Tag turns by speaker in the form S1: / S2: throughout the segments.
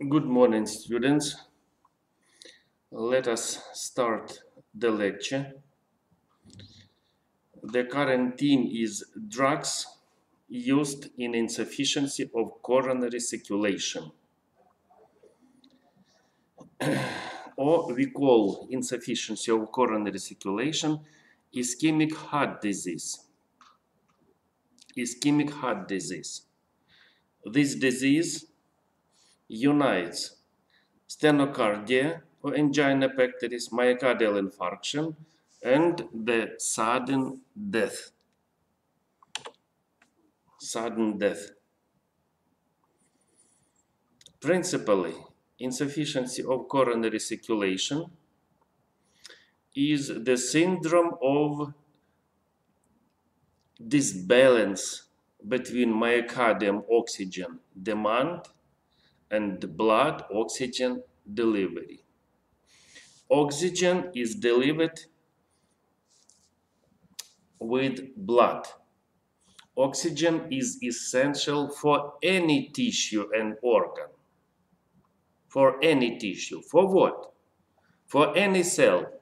S1: Good morning, students. Let us start the lecture. The current theme is drugs used in insufficiency of coronary circulation. or we call insufficiency of coronary circulation ischemic heart disease. Ischemic heart disease. This disease unites stenocardia or angina pectoris, myocardial infarction, and the sudden death. Sudden death. Principally, insufficiency of coronary circulation is the syndrome of disbalance between myocardium oxygen demand and blood oxygen delivery. Oxygen is delivered with blood. Oxygen is essential for any tissue and organ. For any tissue. For what? For any cell.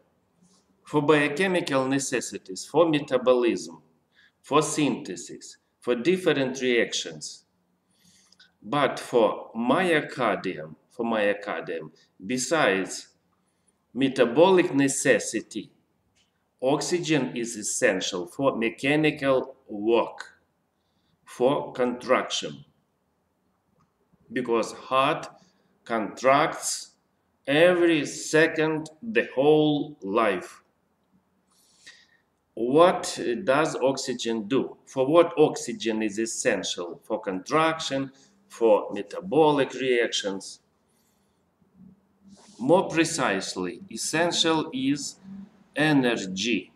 S1: For biochemical necessities, for metabolism, for synthesis, for different reactions but for myocardium, for myocardium, besides metabolic necessity, oxygen is essential for mechanical work, for contraction. Because heart contracts every second the whole life. What does oxygen do? For what oxygen is essential? For contraction, for metabolic reactions. More precisely, essential is energy.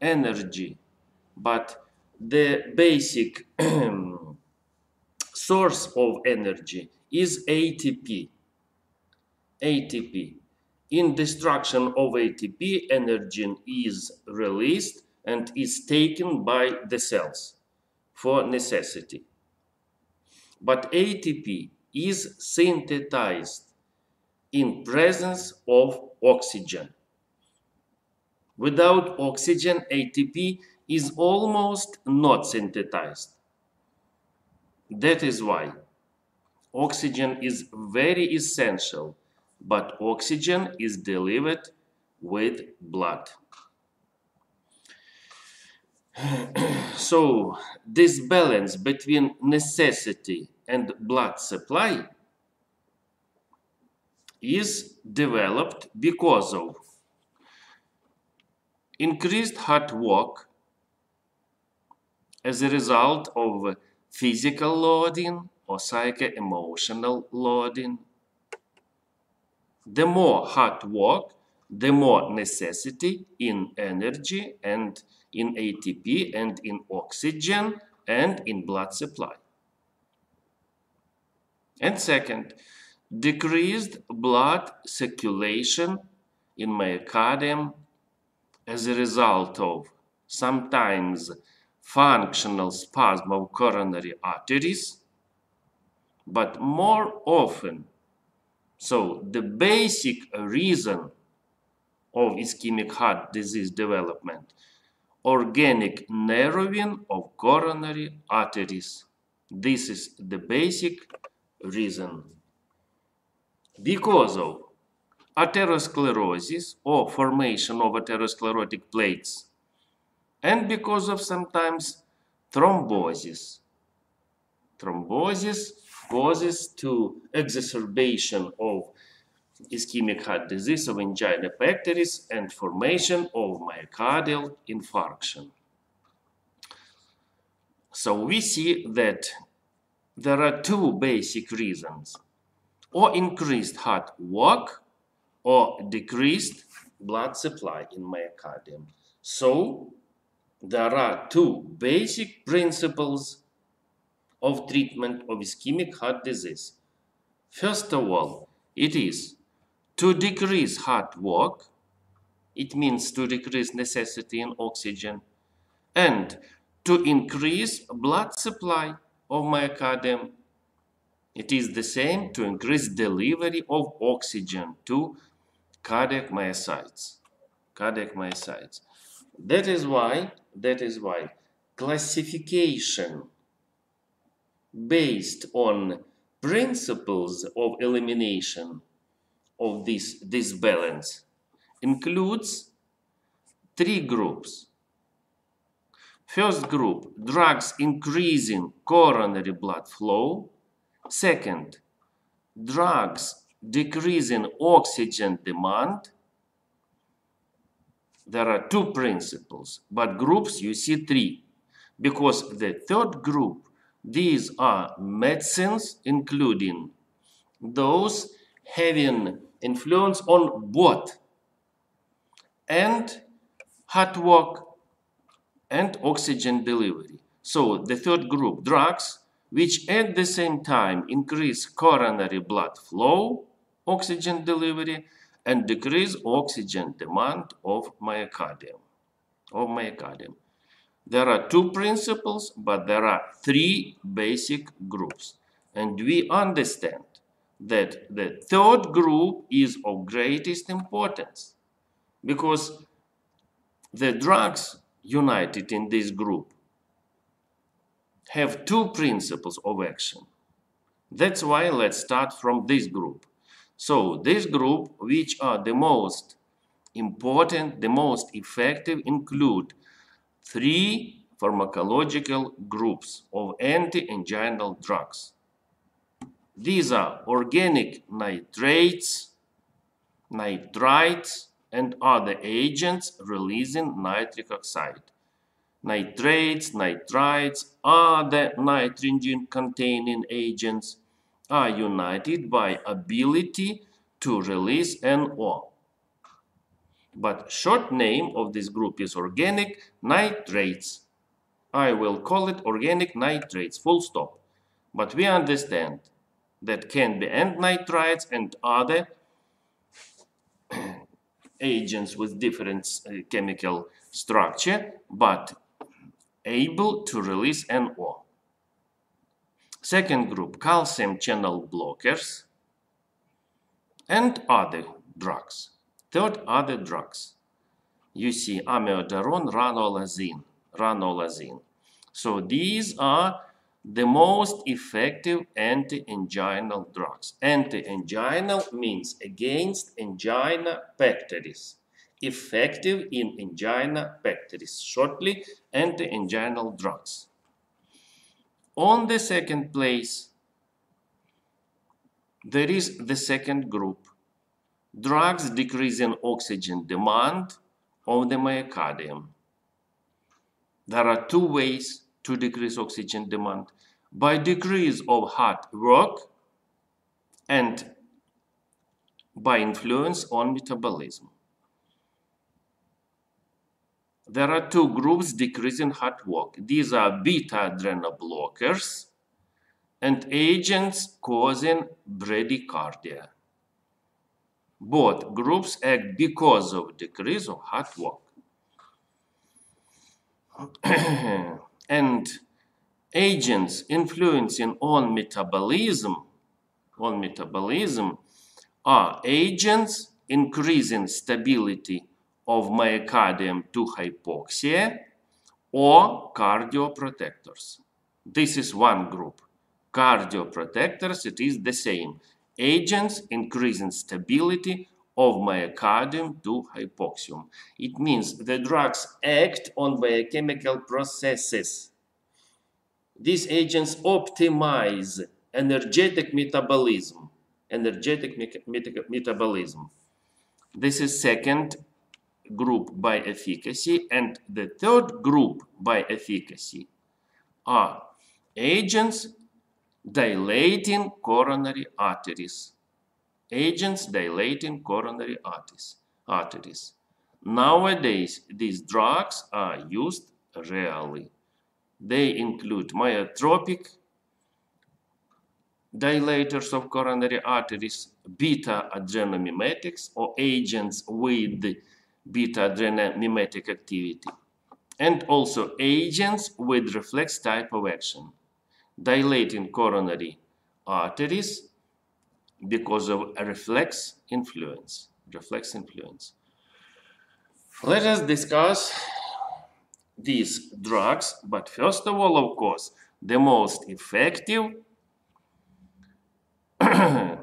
S1: Energy. But the basic source of energy is ATP. ATP. In destruction of ATP, energy is released and is taken by the cells for necessity. But ATP is synthesized in presence of oxygen. Without oxygen, ATP is almost not synthesized. That is why oxygen is very essential, but oxygen is delivered with blood. so this balance between necessity and blood supply is developed because of increased heart work as a result of physical loading or psycho-emotional loading. The more hard work, the more necessity in energy and in ATP and in oxygen and in blood supply. And second, decreased blood circulation in myocardium as a result of sometimes functional spasm of coronary arteries, but more often. So the basic reason of ischemic heart disease development organic narrowing of coronary arteries. This is the basic reason. Because of atherosclerosis or formation of atherosclerotic plates and because of sometimes thrombosis. Thrombosis causes to exacerbation of ischemic heart disease of angina pectoris and formation of myocardial infarction. So we see that there are two basic reasons or increased heart work or decreased blood supply in myocardium. So there are two basic principles of treatment of ischemic heart disease. First of all, it is to decrease heart work, it means to decrease necessity in oxygen, and to increase blood supply of myocardium, It is the same to increase delivery of oxygen to cardiac myocytes. Cardiac myocytes. That is why, that is why classification based on principles of elimination of this disbalance includes three groups. First group, drugs increasing coronary blood flow. Second, drugs decreasing oxygen demand. There are two principles, but groups you see three. Because the third group, these are medicines, including those having influence on both and heart work and oxygen delivery. So the third group, drugs, which at the same time increase coronary blood flow, oxygen delivery, and decrease oxygen demand of myocardium. Of myocardium. There are two principles, but there are three basic groups. And we understand that the third group is of greatest importance because the drugs united in this group have two principles of action. That's why let's start from this group. So this group, which are the most important, the most effective, include three pharmacological groups of anti-anginal drugs. These are organic nitrates, nitrites, and other agents releasing nitric oxide. Nitrates, nitrites, other nitrogen-containing agents are united by ability to release NO. But short name of this group is organic nitrates. I will call it organic nitrates, full stop. But we understand that can be and nitrites and other agents with different uh, chemical structure, but able to release NO. Second group, calcium channel blockers and other drugs. Third, other drugs. You see amiodarone, ranolazine, ranolazine. So these are the most effective anti-anginal drugs. Anti-anginal means against angina pectoris. Effective in angina pectoris. Shortly, anti-anginal drugs. On the second place, there is the second group. Drugs decreasing oxygen demand of the myocardium. There are two ways to decrease oxygen demand by decrease of heart work and by influence on metabolism. There are two groups decreasing heart work. These are beta adrenoblockers and agents causing bradycardia. Both groups act because of decrease of heart work. and agents influencing on metabolism on metabolism are agents increasing stability of myocardium to hypoxia or cardioprotectors. This is one group. Cardioprotectors, it is the same. Agents increasing stability of myocardium to hypoxium. It means the drugs act on biochemical processes. These agents optimize energetic metabolism. Energetic me metabolism. This is second group by efficacy and the third group by efficacy are agents dilating coronary arteries agents dilating coronary arteries. Nowadays, these drugs are used rarely. They include myotropic dilators of coronary arteries, beta adrenomimetics or agents with beta adrenomimetic activity, and also agents with reflex type of action, dilating coronary arteries because of a reflex influence. Reflex influence. Let us discuss these drugs, but first of all, of course, the most effective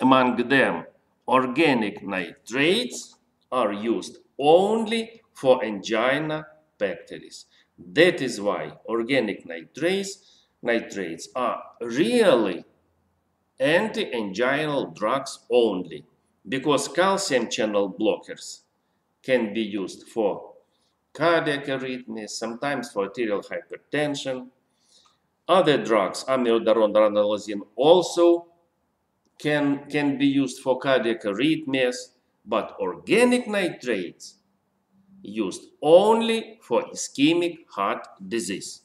S1: among them organic nitrates are used only for angina pectoris. That is why organic nitrates, nitrates are really anti-anginal drugs only because calcium channel blockers can be used for cardiac arrhythmias, sometimes for arterial hypertension. Other drugs, amiodarone, ranolazine, also can, can be used for cardiac arrhythmias, but organic nitrates used only for ischemic heart disease.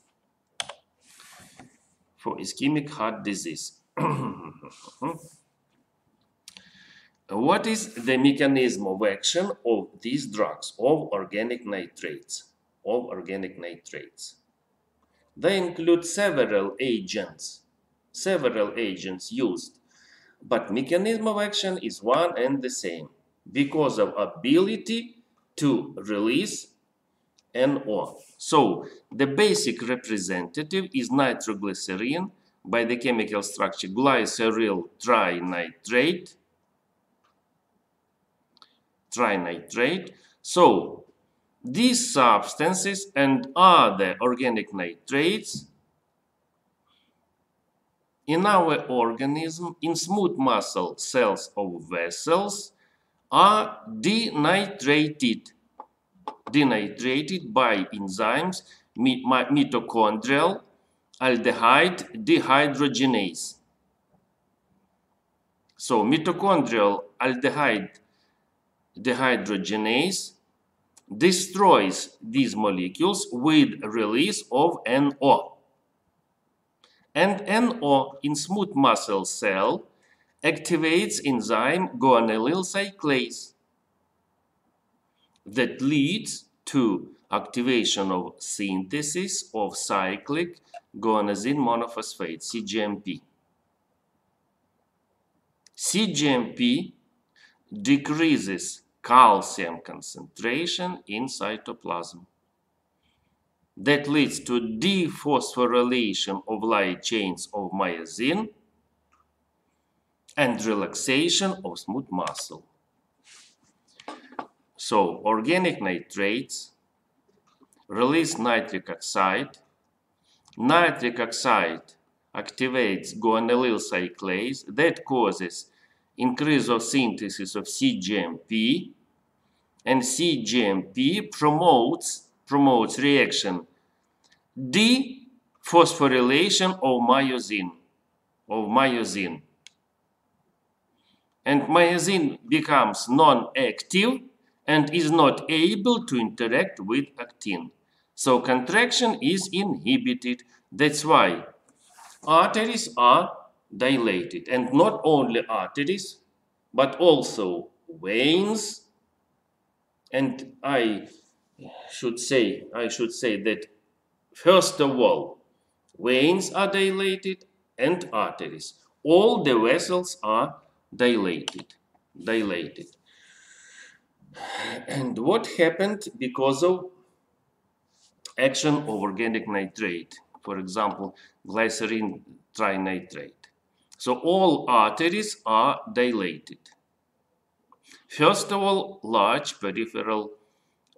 S1: For ischemic heart disease. what is the mechanism of action of these drugs, of organic nitrates, of organic nitrates? They include several agents, several agents used, but mechanism of action is one and the same because of ability to release NO. So the basic representative is nitroglycerin by the chemical structure. Glyceryl trinitrate. Trinitrate. So these substances and other organic nitrates in our organism in smooth muscle cells of vessels are denitrated. Denitrated by enzymes mitochondrial aldehyde dehydrogenase so mitochondrial aldehyde dehydrogenase destroys these molecules with release of NO. And NO in smooth muscle cell activates enzyme guanylyl cyclase that leads to activation of synthesis of cyclic guanosine monophosphate, CGMP. CGMP decreases calcium concentration in cytoplasm. That leads to dephosphorylation of light chains of myosin and relaxation of smooth muscle. So, organic nitrates release nitric oxide. Nitric oxide activates guanylyl cyclase that causes increase of synthesis of CGMP and CGMP promotes promotes reaction. Dephosphorylation of myosin of myosin. And myosin becomes non-active and is not able to interact with actin so contraction is inhibited. That's why arteries are dilated and not only arteries but also veins. And I should say I should say that first of all veins are dilated and arteries. All the vessels are dilated dilated. And what happened because of action of organic nitrate for example glycerin trinitrate so all arteries are dilated. First of all, large peripheral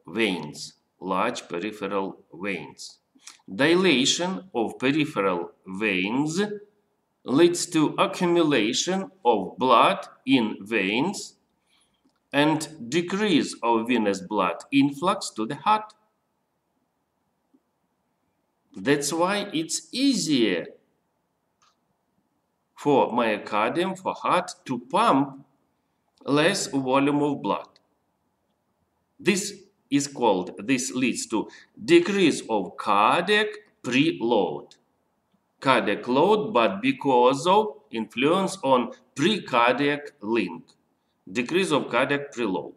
S1: veins, large peripheral veins. Dilation of peripheral veins leads to accumulation of blood in veins and decrease of venous blood influx to the heart. That's why it's easier for myocardium, for heart, to pump less volume of blood. This is called, this leads to decrease of cardiac preload. Cardiac load, but because of influence on precardiac link. Decrease of cardiac preload.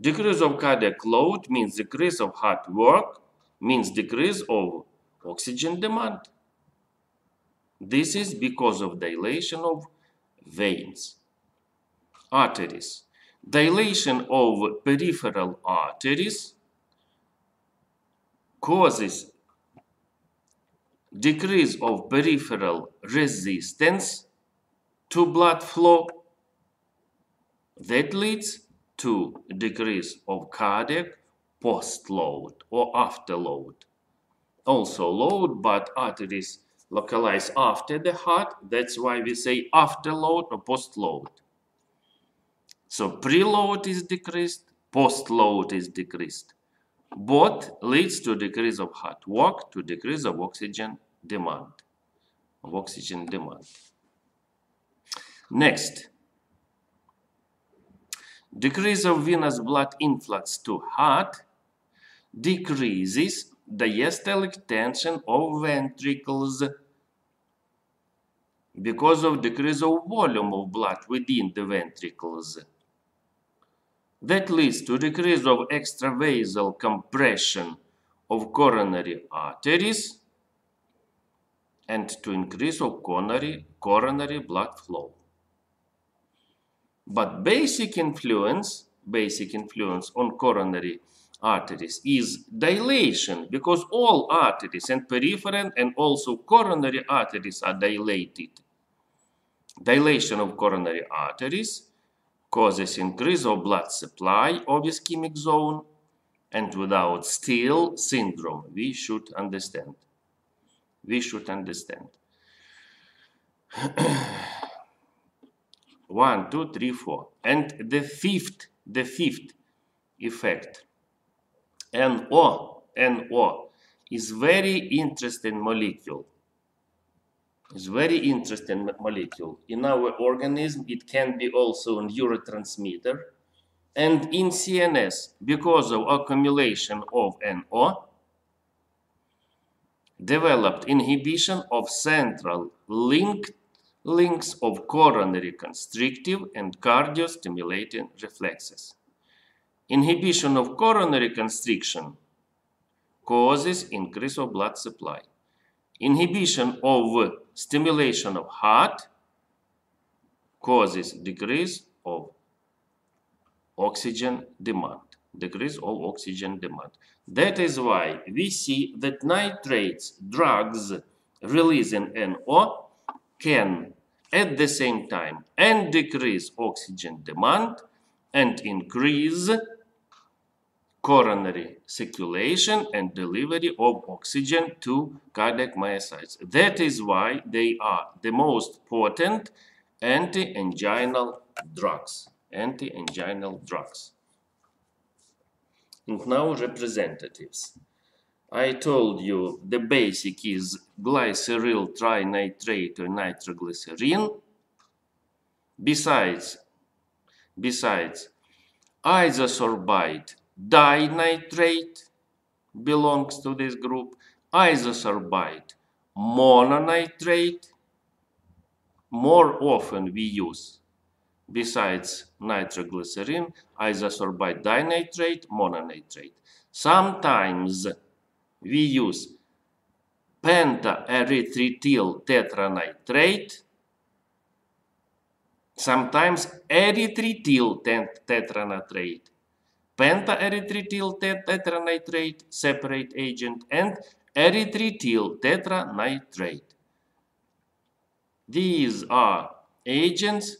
S1: Decrease of cardiac load means decrease of heart work, means decrease of oxygen demand. This is because of dilation of veins, arteries. Dilation of peripheral arteries causes decrease of peripheral resistance to blood flow that leads to degrees of cardiac post-load or after load. Also load, but arteries localize after the heart. That's why we say after load or post-load. So preload is decreased, post-load is decreased. Both leads to decrease of heart work, to decrease of oxygen demand, of oxygen demand. Next, decrease of venous blood influx to heart decreases diastolic tension of ventricles because of decrease of volume of blood within the ventricles. That leads to decrease of extravasal compression of coronary arteries and to increase of coronary, coronary blood flow. But basic influence, basic influence on coronary arteries is dilation because all arteries and peripheral and also coronary arteries are dilated. Dilation of coronary arteries causes increase of blood supply of ischemic zone and without steal syndrome we should understand we should understand one two three four and the fifth the fifth effect NO NO is very interesting molecule it's very interesting molecule. In our organism, it can be also a neurotransmitter. And in CNS, because of accumulation of NO, developed inhibition of central link, links of coronary constrictive and cardiostimulating reflexes. Inhibition of coronary constriction causes increase of blood supply. Inhibition of stimulation of heart causes decrease of oxygen demand. Decrease of oxygen demand. That is why we see that nitrates, drugs releasing NO can at the same time and decrease oxygen demand and increase coronary circulation and delivery of oxygen to cardiac myocytes. That is why they are the most potent anti-anginal drugs. Anti-anginal drugs. And now representatives. I told you the basic is glyceryl trinitrate or nitroglycerin. Besides, besides isosorbide dinitrate belongs to this group, isosorbide, mononitrate. More often we use, besides nitroglycerin, isosorbide dinitrate, mononitrate. Sometimes we use pentaerythritol tetranitrate, sometimes erythritol tetranitrate, pentaerythritol tetranitrate separate agent and erythritol tetranitrate. These are agents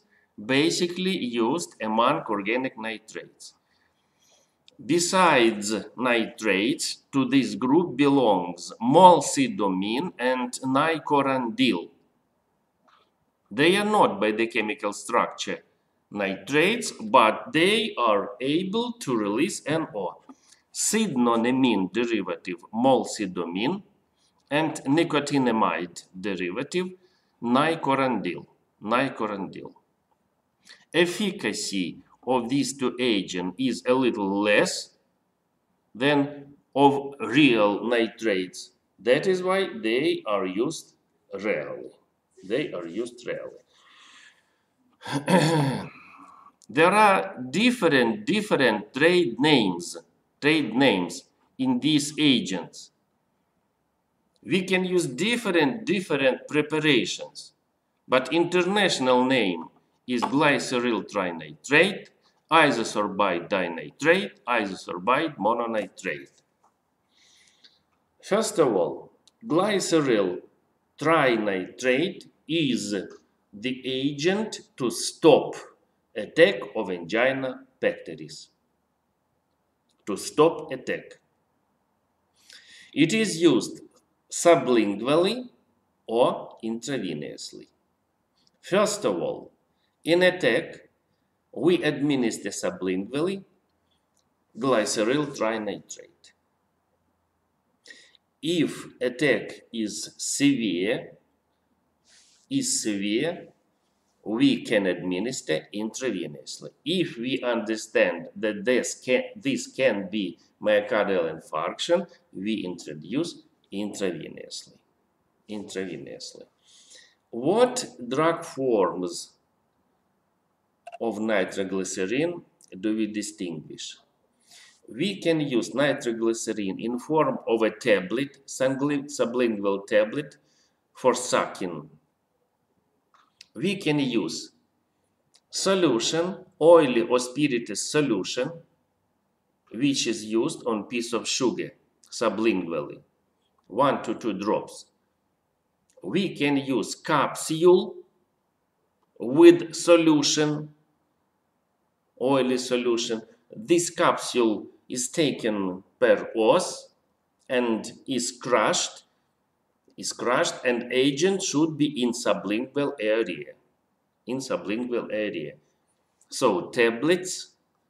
S1: basically used among organic nitrates. Besides nitrates, to this group belongs molsidomine and nicorandil. They are not by the chemical structure nitrates, but they are able to release NO. Sidnonamine derivative molsidomine and nicotinamide derivative nicorandil. nicorandil. Efficacy of these two agents is a little less than of real nitrates. That is why they are used rarely. They are used rarely. there are different different trade names trade names in these agents We can use different, different preparations, but international name is glyceryl trinitrate, isosorbide dinitrate, isosorbide mononitrate. First of all, glyceryl trinitrate is the agent to stop attack of angina pectoris. To stop attack. It is used sublingually or intravenously. First of all, in attack, we administer sublingually glyceryl trinitrate. If attack is severe, is severe, we can administer intravenously. If we understand that this can, this can be myocardial infarction, we introduce intravenously. Intravenously. What drug forms of nitroglycerin do we distinguish? We can use nitroglycerin in form of a tablet, sublingual tablet for sucking. We can use solution, oily or spirituous solution, which is used on piece of sugar sublingually, one to two drops. We can use capsule with solution oily solution. This capsule is taken per os and is crushed is crushed and agent should be in sublingual area in sublingual area so tablets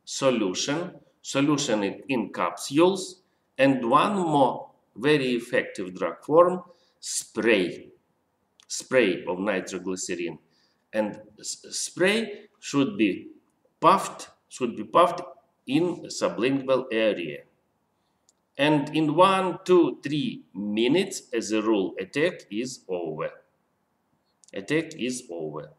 S1: solution solution in, capsules and one more very effective drug form spray spray of nitroglycerin and spray should be puffed should be puffed in sublingual area. And in one, two, three minutes, as a rule, attack is over. Attack is over.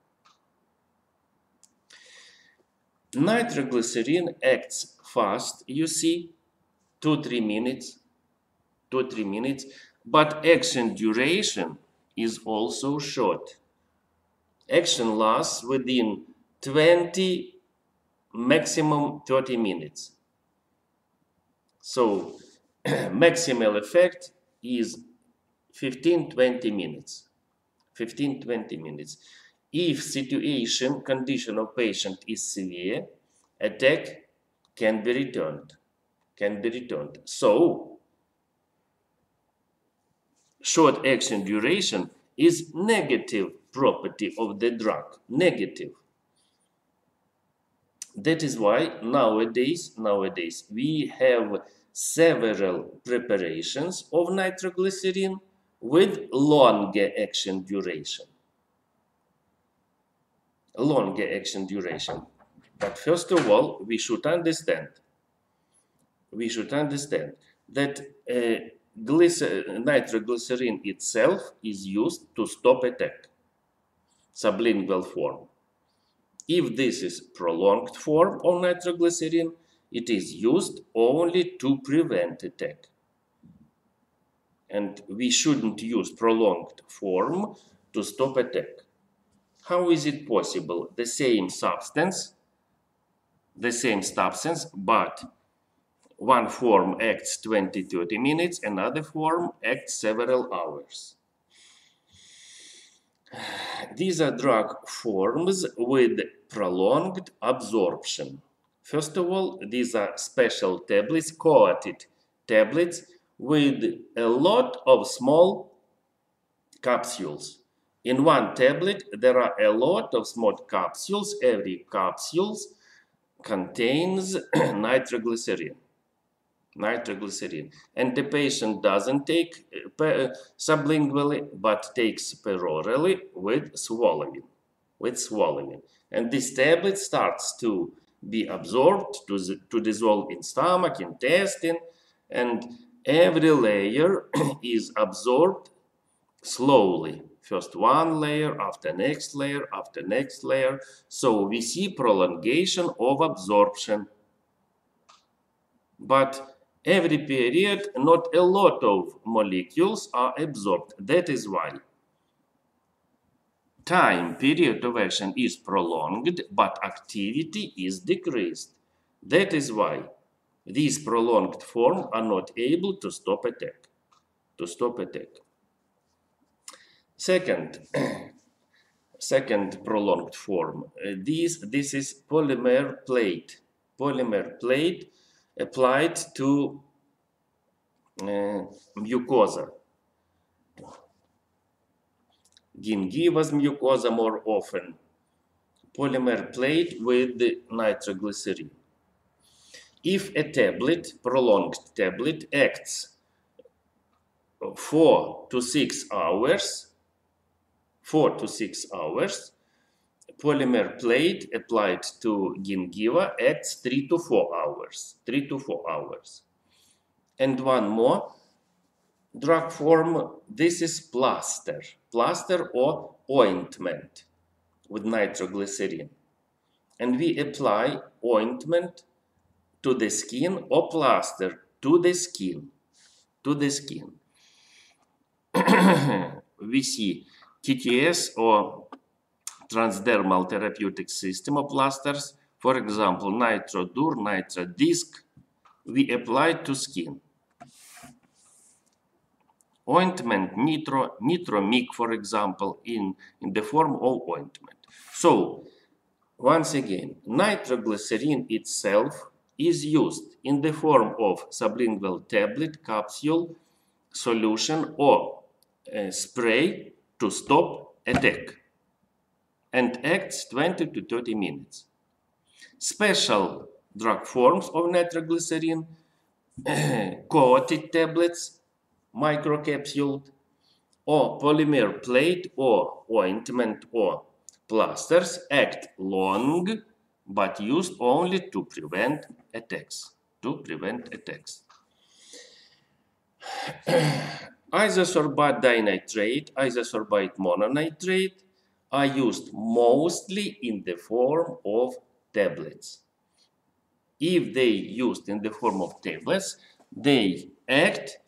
S1: Nitroglycerin acts fast, you see, two, three minutes, two, three minutes, but action duration is also short. Action lasts within 20 maximum 30 minutes. So maximal effect is 15-20 minutes. 15-20 minutes. If situation, condition of patient is severe, attack can be returned. Can be returned. So, short action duration is negative property of the drug. Negative. That is why nowadays, nowadays we have several preparations of nitroglycerin with longer action duration. Longer action duration. But first of all, we should understand, we should understand that uh, nitroglycerin itself is used to stop attack, sublingual form. If this is prolonged form of nitroglycerin, it is used only to prevent attack. And we shouldn't use prolonged form to stop attack. How is it possible? The same substance, the same substance, but one form acts 20-30 minutes, another form acts several hours. These are drug forms with prolonged absorption. First of all, these are special tablets, coated tablets with a lot of small capsules. In one tablet, there are a lot of small capsules. Every capsule contains nitroglycerin nitroglycerin. And the patient doesn't take uh, sublingually, but takes perorally with swallowing. With swallowing. And this tablet starts to be absorbed, to, to dissolve in stomach, intestine, and every layer is absorbed slowly. First one layer, after next layer, after next layer. So we see prolongation of absorption. But every period not a lot of molecules are absorbed. That is why time period of action is prolonged, but activity is decreased. That is why these prolonged forms are not able to stop attack. To stop attack. Second, second prolonged form. Uh, this, this is polymer plate. Polymer plate applied to uh, mucosa. Gingiva's mucosa more often. Polymer plate with nitroglycerin. If a tablet, prolonged tablet, acts 4 to 6 hours, 4 to 6 hours, polymer plate applied to gingiva acts 3 to 4 hours. 3 to 4 hours. And one more drug form, this is plaster. Plaster or ointment with nitroglycerin. And we apply ointment to the skin or plaster to the skin. To the skin. we see TTS or transdermal therapeutic system of blasters, for example, NitroDur, NitroDisc, we apply to skin. Ointment, nitro, nitromic, for example, in, in the form of ointment. So, once again, nitroglycerin itself is used in the form of sublingual tablet, capsule, solution, or uh, spray to stop attack and acts 20 to 30 minutes. Special drug forms of nitroglycerin, coated tablets, microcapsuled, or polymer plate or ointment or plasters act long but used only to prevent attacks. To prevent attacks. Isosorbide dinitrate, isosorbide mononitrate are used mostly in the form of tablets. If they used in the form of tablets, they act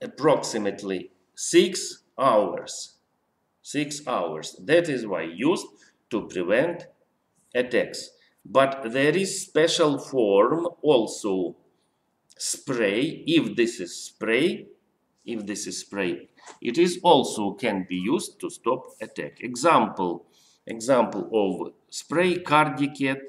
S1: approximately six hours. Six hours. That is why used to prevent attacks. But there is special form also spray. If this is spray, if this is spray. It is also can be used to stop attack. Example, example of spray Cardiket,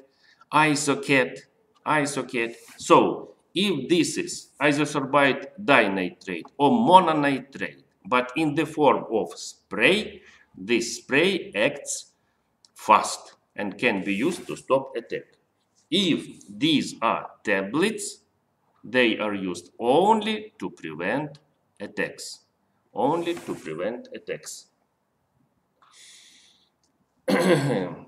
S1: Isoket, Isoket. So if this is isosorbide dinitrate or mononitrate, but in the form of spray, this spray acts fast and can be used to stop attack. If these are tablets, they are used only to prevent attacks. Only to prevent attacks.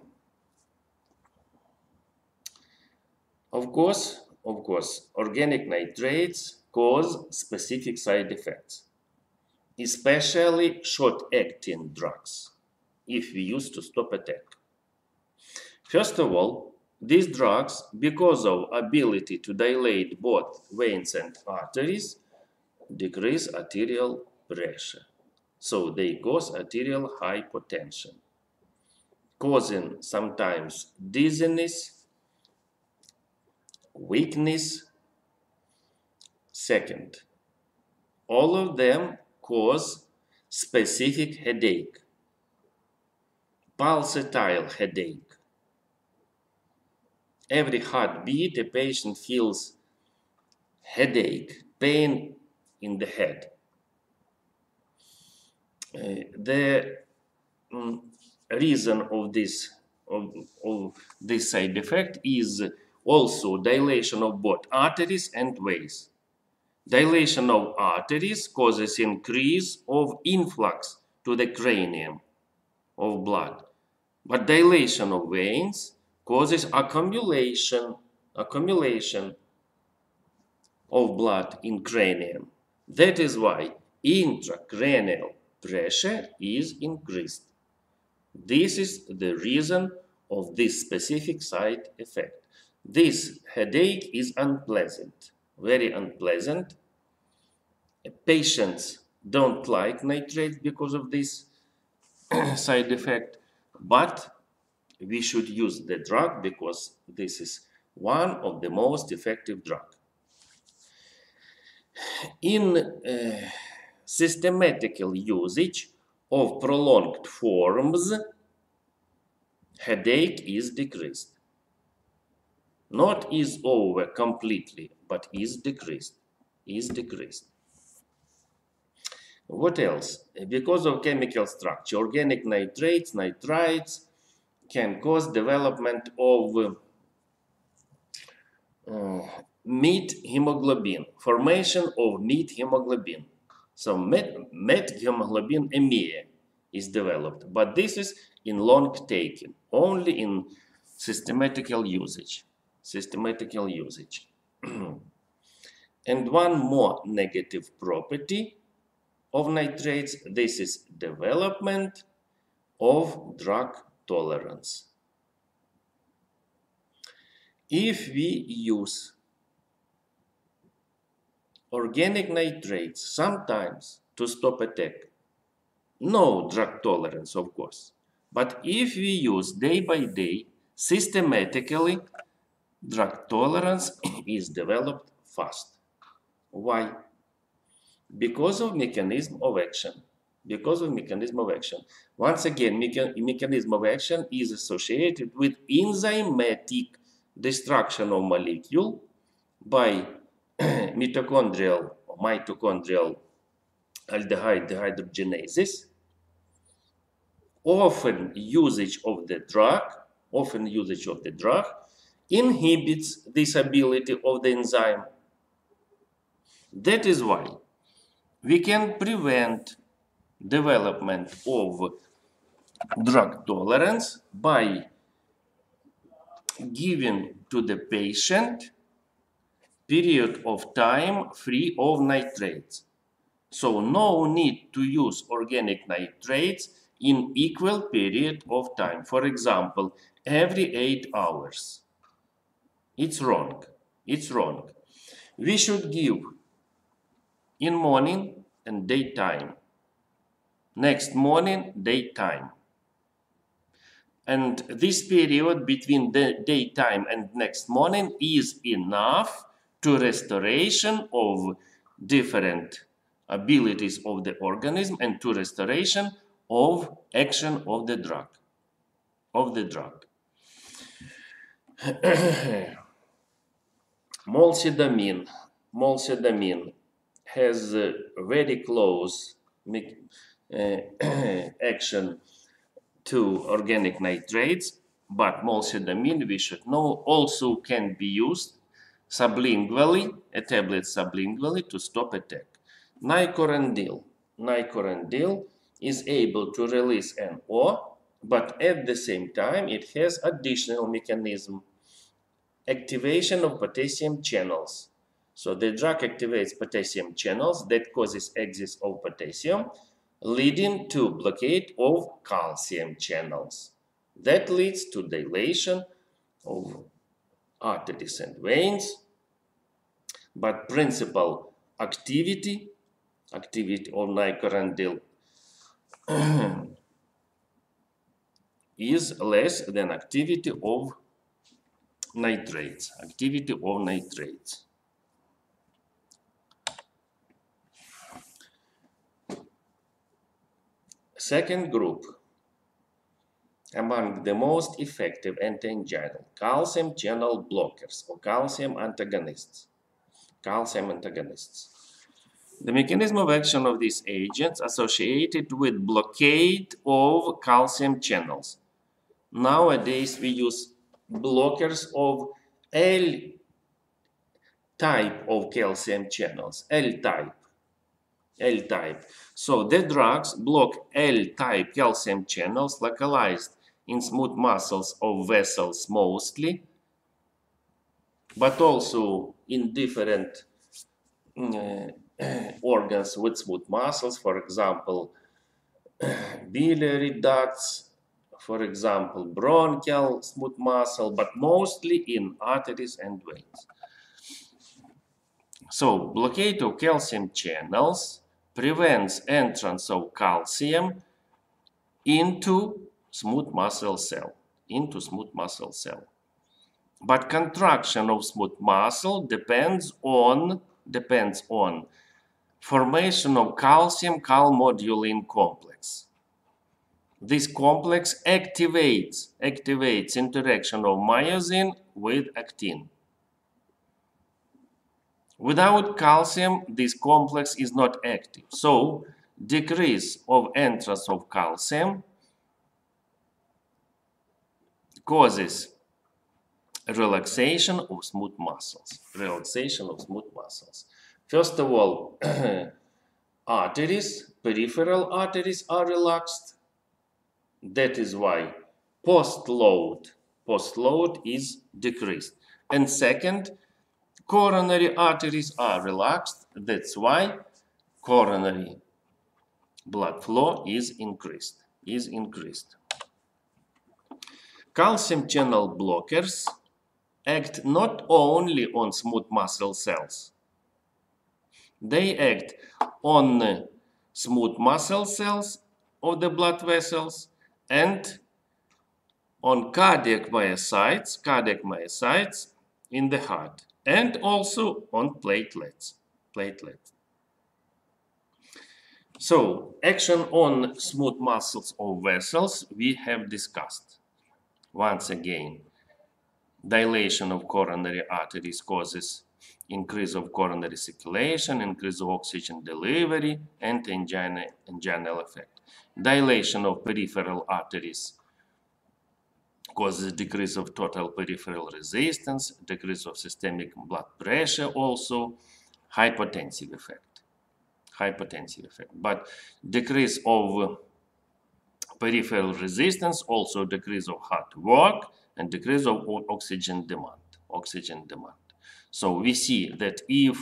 S1: Of course of course organic nitrates cause specific side effects especially short-acting drugs if we use to stop attack. First of all these drugs because of ability to dilate both veins and arteries decrease arterial pressure. So they cause arterial hypotension, causing sometimes dizziness, weakness. Second, all of them cause specific headache, pulsatile headache. Every heartbeat, a patient feels headache, pain in the head. Uh, the um, reason of this of, of this side effect is also dilation of both arteries and veins. Dilation of arteries causes increase of influx to the cranium of blood. But dilation of veins causes accumulation, accumulation of blood in cranium. That is why intracranial pressure is increased. This is the reason of this specific side effect. This headache is unpleasant, very unpleasant. Patients don't like nitrates because of this side effect, but we should use the drug because this is one of the most effective drug. In uh, systematical usage of prolonged forms, headache is decreased. Not is over completely, but is decreased. Is decreased. What else? Because of chemical structure, organic nitrates, nitrites can cause development of uh, meat hemoglobin, formation of methemoglobin. So met, methemoglobin is developed, but this is in long taking, only in systematical usage. Systematical usage. and one more negative property of nitrates, this is development of drug tolerance. If we use organic nitrates sometimes to stop attack, no drug tolerance of course, but if we use day by day systematically, drug tolerance is developed fast. Why? Because of mechanism of action. Because of mechanism of action. Once again, mecha mechanism of action is associated with enzymatic destruction of molecule by mitochondrial or mitochondrial aldehyde dehydrogenases often usage of the drug often usage of the drug inhibits this ability of the enzyme. That is why we can prevent development of drug tolerance by giving to the patient period of time free of nitrates. So no need to use organic nitrates in equal period of time. For example, every 8 hours. It's wrong. It's wrong. We should give in morning and daytime. Next morning, daytime. And this period between the daytime and next morning is enough to restoration of different abilities of the organism and to restoration of action of the drug of the drug. Molsidomine molsidomine has a very close uh, action to organic nitrates, but molsidomine, we should know, also can be used sublingually, a tablet sublingually to stop attack. Nicorandil. Nicorandil is able to release NO, but at the same time it has additional mechanism. Activation of potassium channels. So the drug activates potassium channels that causes excess of potassium leading to blockade of calcium channels. That leads to dilation of arteries and veins, but principal activity, activity of nicorandil is less than activity of nitrates, activity of nitrates. Second group, among the most effective anti-anginal calcium channel blockers or calcium antagonists. Calcium antagonists. The mechanism of action of these agents associated with blockade of calcium channels. Nowadays we use blockers of L type of calcium channels, L type. L-type. So the drugs block L-type calcium channels localized in smooth muscles of vessels mostly, but also in different uh, organs with smooth muscles, for example, biliary ducts, for example, bronchial smooth muscle, but mostly in arteries and veins. So blockade of calcium channels prevents entrance of calcium into smooth muscle cell, into smooth muscle cell. But contraction of smooth muscle depends on depends on formation of calcium calmodulin complex. This complex activates activates interaction of myosin with actin. Without calcium, this complex is not active. So, decrease of entrance of calcium causes relaxation of smooth muscles. Relaxation of smooth muscles. First of all, arteries, peripheral arteries are relaxed. That is why post-load, post-load is decreased. And second, coronary arteries are relaxed. That's why coronary blood flow is increased, is increased. Calcium channel blockers act not only on smooth muscle cells. They act on smooth muscle cells of the blood vessels and on cardiac myocytes, cardiac myocytes in the heart and also on platelets. platelets. So, action on smooth muscles of vessels we have discussed. Once again, dilation of coronary arteries causes increase of coronary circulation, increase of oxygen delivery, and anginal effect. Dilation of peripheral arteries causes decrease of total peripheral resistance, decrease of systemic blood pressure also, hypotensive effect. Hypotensive effect. But decrease of peripheral resistance, also decrease of heart work, and decrease of oxygen demand. Oxygen demand. So we see that if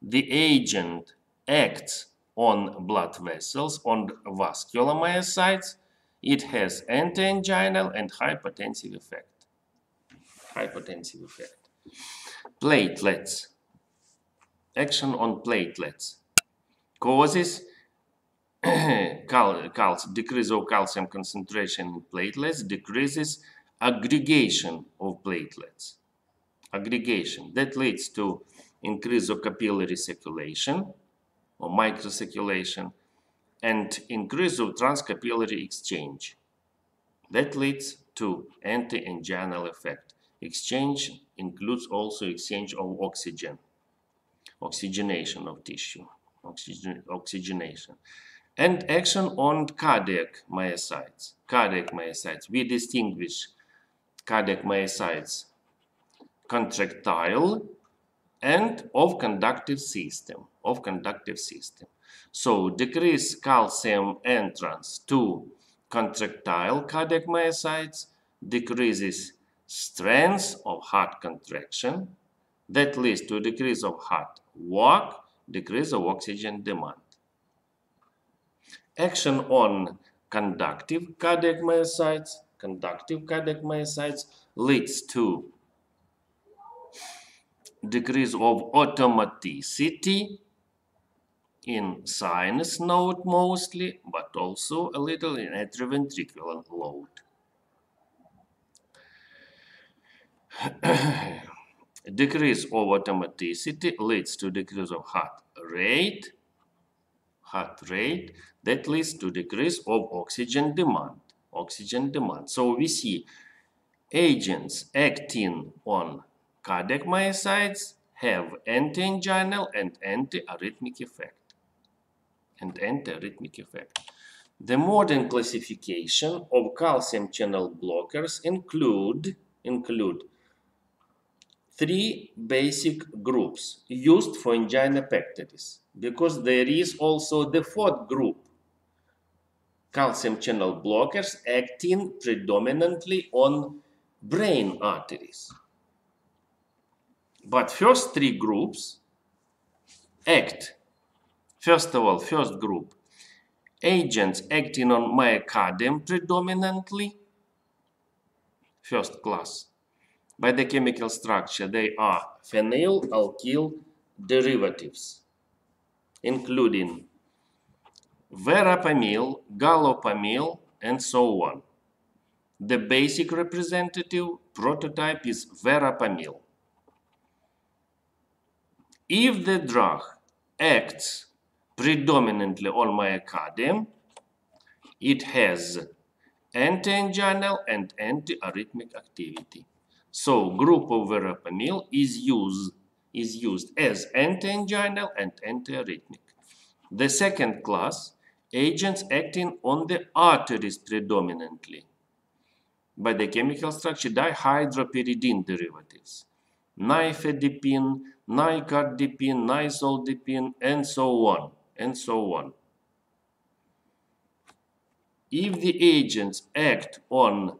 S1: the agent acts on blood vessels, on vascular myocytes, it has anti-anginal and hypertensive effect. Hypertensive effect. Platelets. Action on platelets causes cal decrease of calcium concentration in platelets, decreases aggregation of platelets. Aggregation. That leads to increase of capillary circulation or microcirculation and increase of transcapillary exchange. That leads to anti-anginal effect. Exchange includes also exchange of oxygen, oxygenation of tissue, oxygen, oxygenation. And action on cardiac myocytes. Cardiac myocytes. We distinguish cardiac myocytes contractile and of conductive system of conductive system. So decrease calcium entrance to contractile cardiac myocytes decreases strength of heart contraction that leads to decrease of heart work decrease of oxygen demand. Action on conductive cardiac myocytes conductive cardiac myocytes leads to decrease of automaticity in sinus node mostly, but also a little in atrioventricular node. decrease of automaticity leads to decrease of heart rate, heart rate that leads to decrease of oxygen demand oxygen demand. So we see agents acting on cardiac myocytes have anti-anginal and anti-arrhythmic effect. And anti-arrhythmic effect. The modern classification of calcium channel blockers include include three basic groups used for angina pectoris because there is also the fourth group calcium channel blockers acting predominantly on brain arteries. But first three groups act, first of all, first group, agents acting on myocardium predominantly, first class. By the chemical structure, they are phenyl alkyl derivatives, including verapamil, gallopamil, and so on. The basic representative prototype is verapamil. If the drug acts predominantly on myocardium, it has anti-anginal and antiarrhythmic activity. So group of verapamil is used, is used as anti-anginal and antiarrhythmic. The second class, agents acting on the arteries predominantly by the chemical structure dihydropyridine derivatives, nifedipine, nicardipine, nisoldipine, and so on, and so on. If the agents act on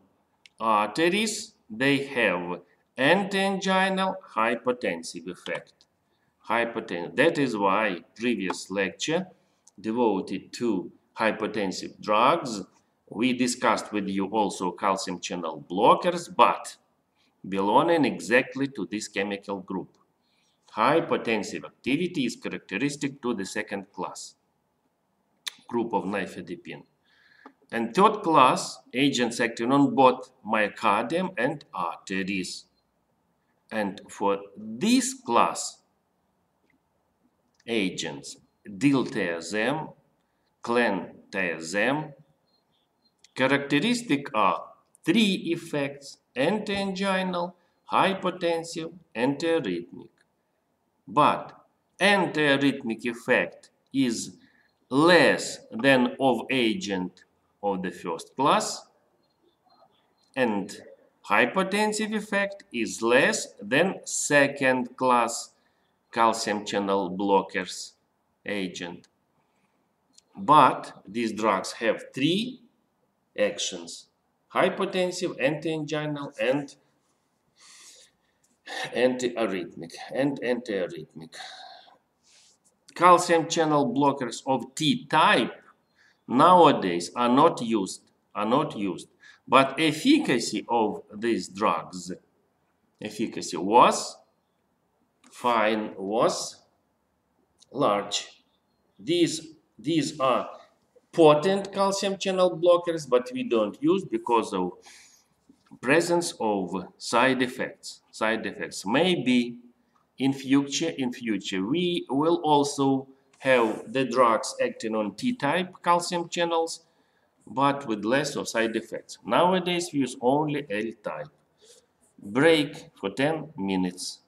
S1: arteries, they have anti-anginal hypotensive effect. Hypotensive. That is why previous lecture devoted to hypotensive drugs, we discussed with you also calcium channel blockers, but belonging exactly to this chemical group. Hypotensive activity is characteristic to the second class group of nifedipine. And third class, agents acting on both myocardium and arteries. And for this class agents, diltiazem, clentiazem, characteristic are three effects, anti-anginal, hypotensive, antiarrhythmic. But antiarrhythmic effect is less than of agent of the first class and hypotensive effect is less than second class calcium channel blockers agent. But these drugs have three actions hypotensive, anti-anginal, and antiarrhythmic and antiarrhythmic. Calcium channel blockers of T type nowadays are not used, are not used. But efficacy of these drugs, efficacy was fine, was large. These, these are potent calcium channel blockers, but we don't use because of presence of side effects. Side effects. Maybe in future, in future, we will also have the drugs acting on T-type calcium channels, but with less of side effects. Nowadays, we use only L-type. Break for 10 minutes.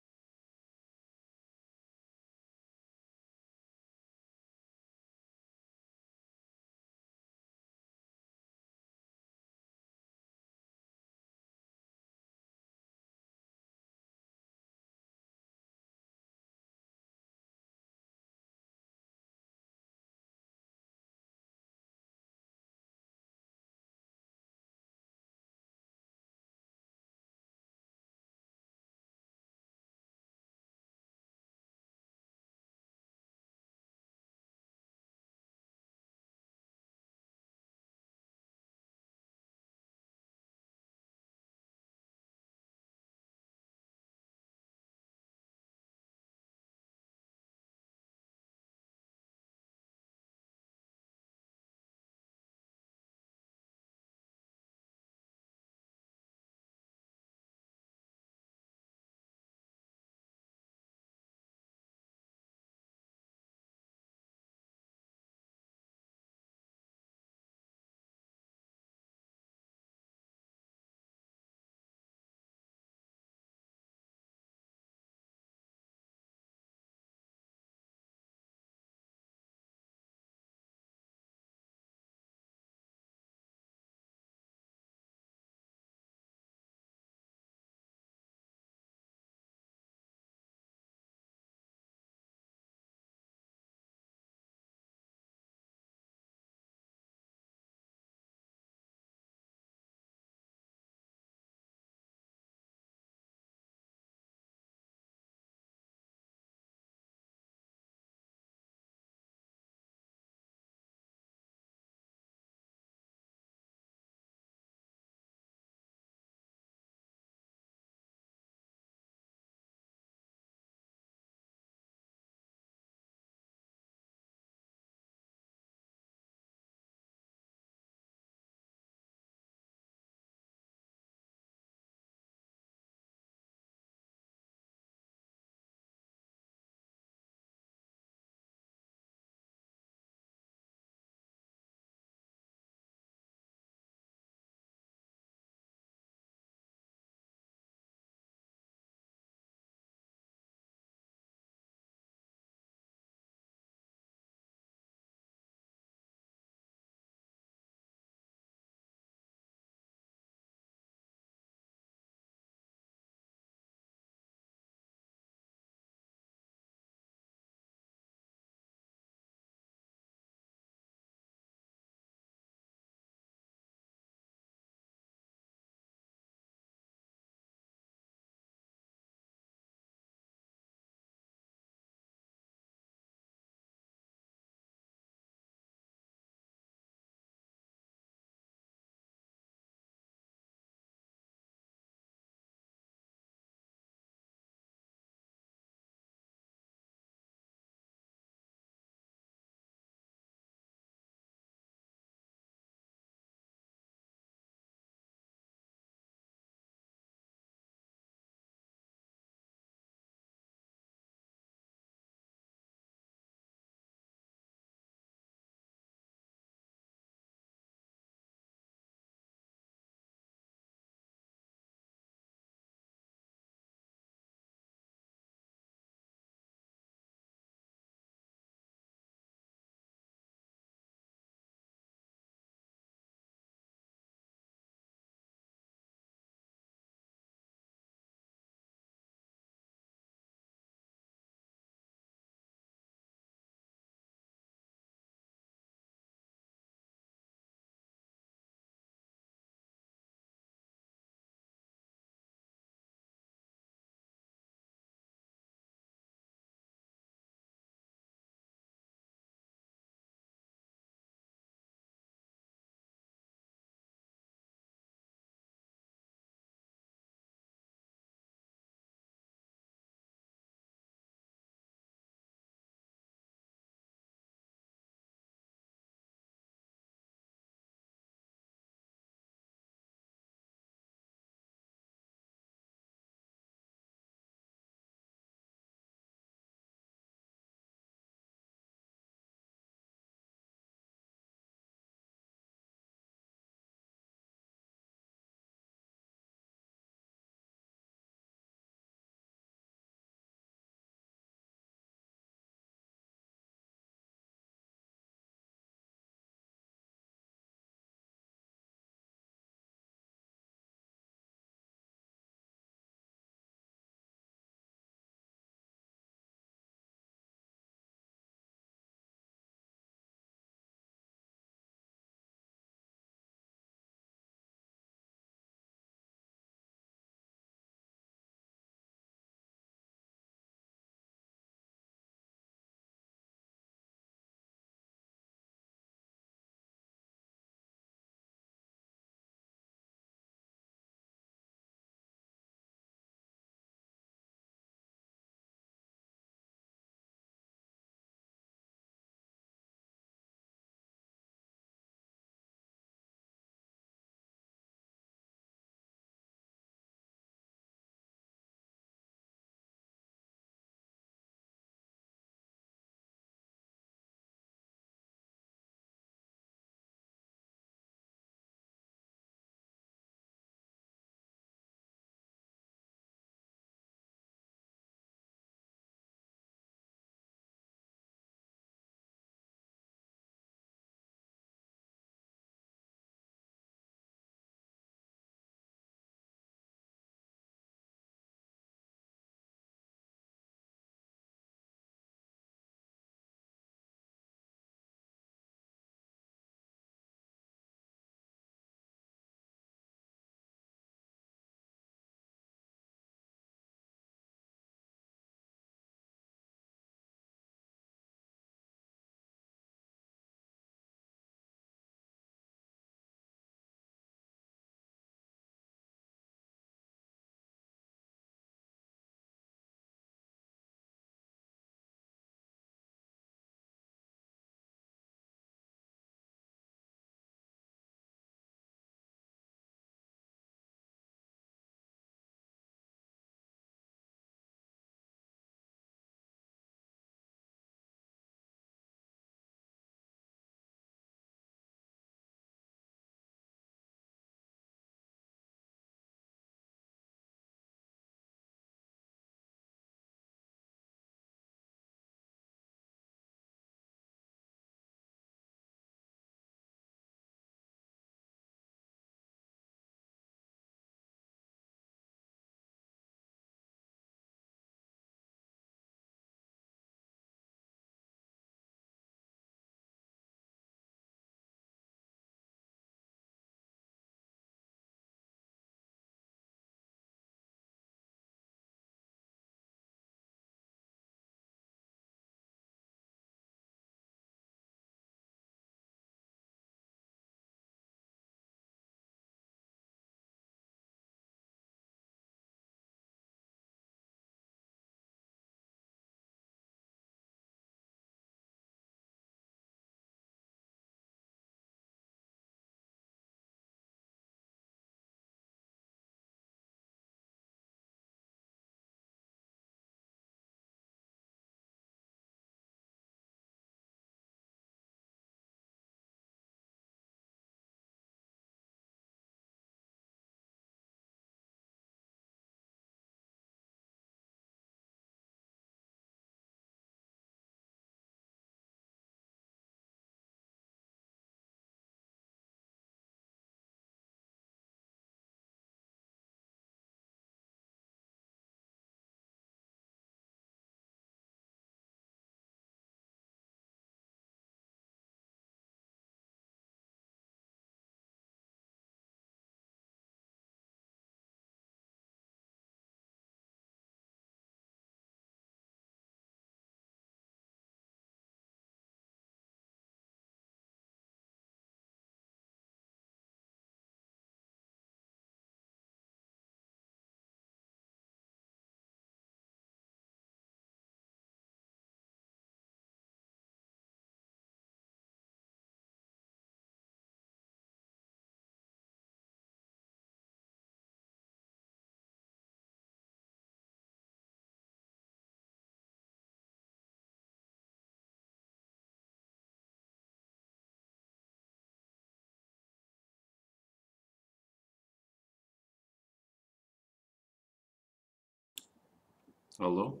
S1: Алло.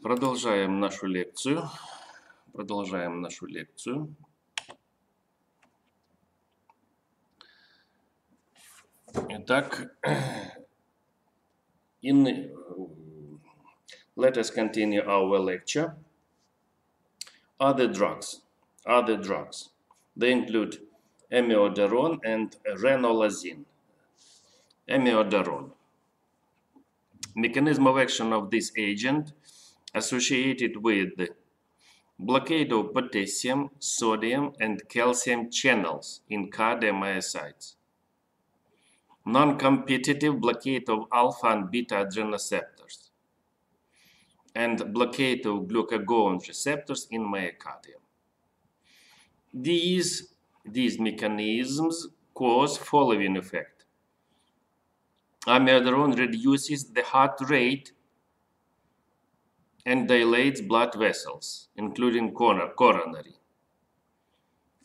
S1: Продолжаем нашу лекцию. Продолжаем нашу лекцию. Итак, in, let us continue our lecture. Other drugs. Other drugs. They include amiodarone and ranolazine. Amiodarone. Mechanism of action of this agent associated with blockade of potassium, sodium, and calcium channels in cardiomyocytes. Non-competitive blockade of alpha and beta adrenoceptors and blockade of glucagon receptors in myocardium. These, these mechanisms cause following effect. Amiodarone reduces the heart rate and dilates blood vessels, including coronary.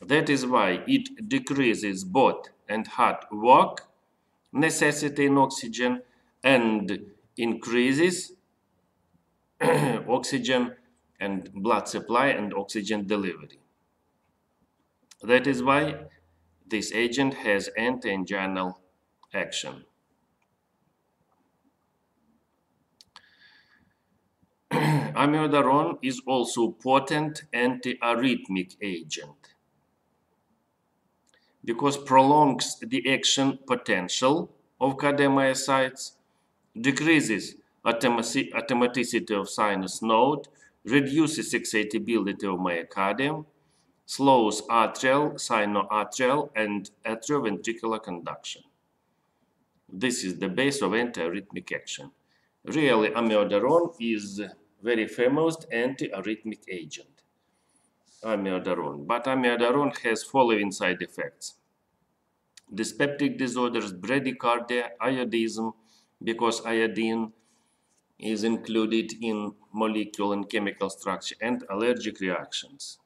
S1: That is why it decreases both and heart work, necessitating oxygen, and increases oxygen and blood supply and oxygen delivery. That is why this agent has anti-anginal action. Amiodarone is also potent antiarrhythmic agent because prolongs the action potential of cardiomyocytes, decreases automaticity of sinus node, reduces excitability of myocardium, slows atrial, sinoatrial, and atrioventricular conduction. This is the base of antiarrhythmic action. Really, amiodarone is very famous antiarrhythmic agent, amiodarone. But amiodarone has following side effects. Dyspeptic disorders, bradycardia, iodism, because iodine is included in molecular and chemical structure, and allergic reactions.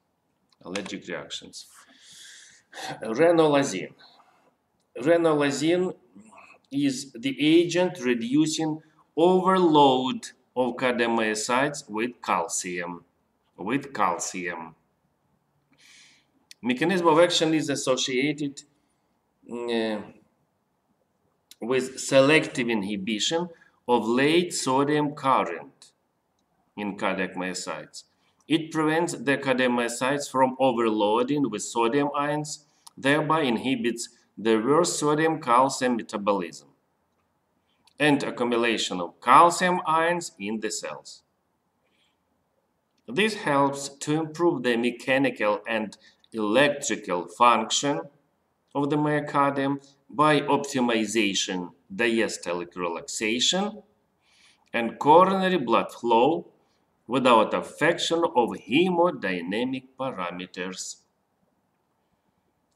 S1: Allergic reactions. Ranolazine. Ranolazine is the agent reducing overload of cardiomyocytes with calcium. With calcium. Mechanism of action is associated uh, with selective inhibition of late sodium current in cardiac myocytes. It prevents the cardiomyocytes from overloading with sodium ions, thereby inhibits the reverse sodium calcium metabolism and accumulation of calcium ions in the cells. This helps to improve the mechanical and electrical function of the myocardium by optimization, diastolic relaxation, and coronary blood flow without affection of hemodynamic parameters.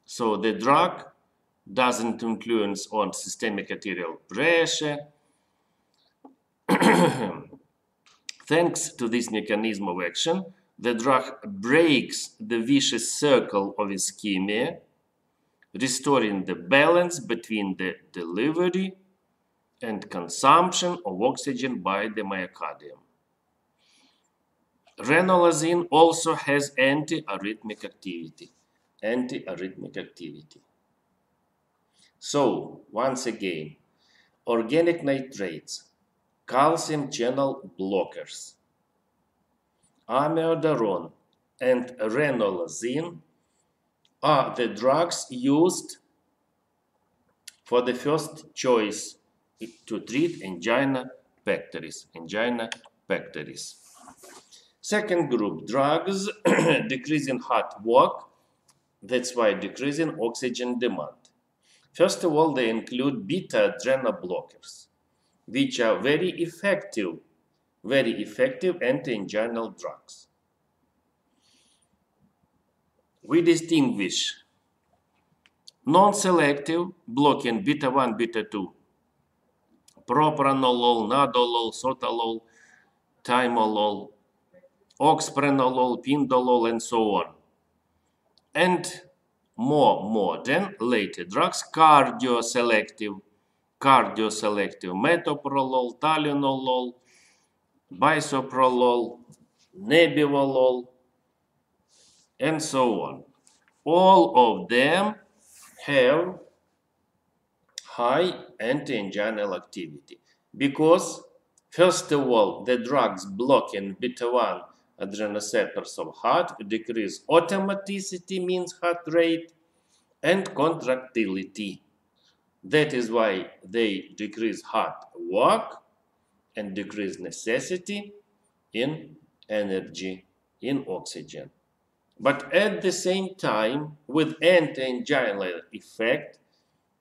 S1: So the drug doesn't influence on systemic arterial pressure. Thanks to this mechanism of action, the drug breaks the vicious circle of ischemia, restoring the balance between the delivery and consumption of oxygen by the myocardium. Ranolazine also has antiarrhythmic activity. Antiarrhythmic activity. So, once again, organic nitrates, calcium channel blockers, amiodarone, and ranolazine are the drugs used for the first choice to treat angina pectoris. Angina pectoris. Second group, drugs decreasing heart work, that's why decreasing oxygen demand. First of all, they include beta adrenoblockers, which are very effective, very effective anti-anginal drugs. We distinguish non-selective blocking beta 1, beta 2, propranolol, nadolol, sotalol, timolol, oxprenolol, pindolol, and so on. And more modern later drugs, cardioselective cardioselective metoprolol, talinolol, bisoprolol, nebivolol, and so on. All of them have high anti-anginal activity because first of all the drugs blocking beta 1 adrenoceptors of heart decrease. Automaticity means heart rate and contractility. That is why they decrease heart work and decrease necessity in energy in oxygen. But at the same time with anti-anginal effect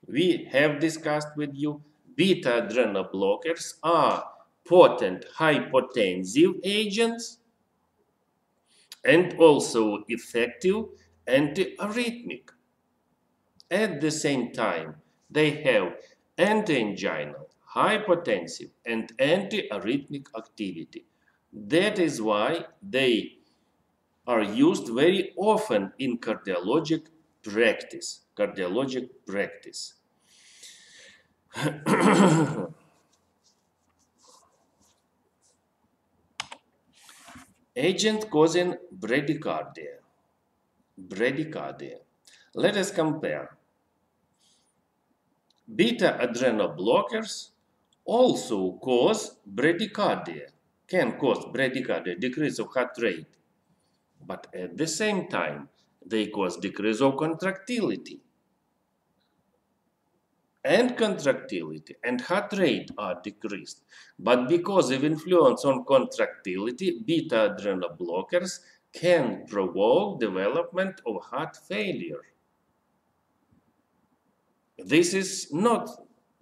S1: we have discussed with you beta adrenal blockers are potent hypotensive agents and also effective antiarrhythmic. At the same time, they have anti-anginal, hypotensive, and antiarrhythmic activity. That is why they are used very often in cardiologic practice. Cardiologic practice. Agent causing bradycardia. Bradycardia. Let us compare. Beta adrenal blockers also cause bradycardia, can cause bradycardia, decrease of heart rate. But at the same time, they cause decrease of contractility and contractility and heart rate are decreased. But because of influence on contractility, beta adrenal blockers can provoke development of heart failure. This is not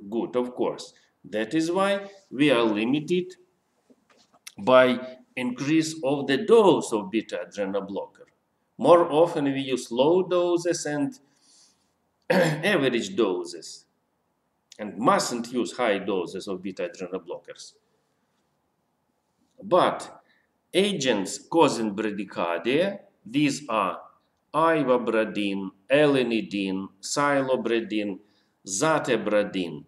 S1: good, of course. That is why we are limited by increase of the dose of beta adrenal blocker. More often we use low doses and average doses and mustn't use high doses of beta adrenal blockers. But agents causing bradycardia, these are ivabradine, alinidine, cilobradine, zatebradine.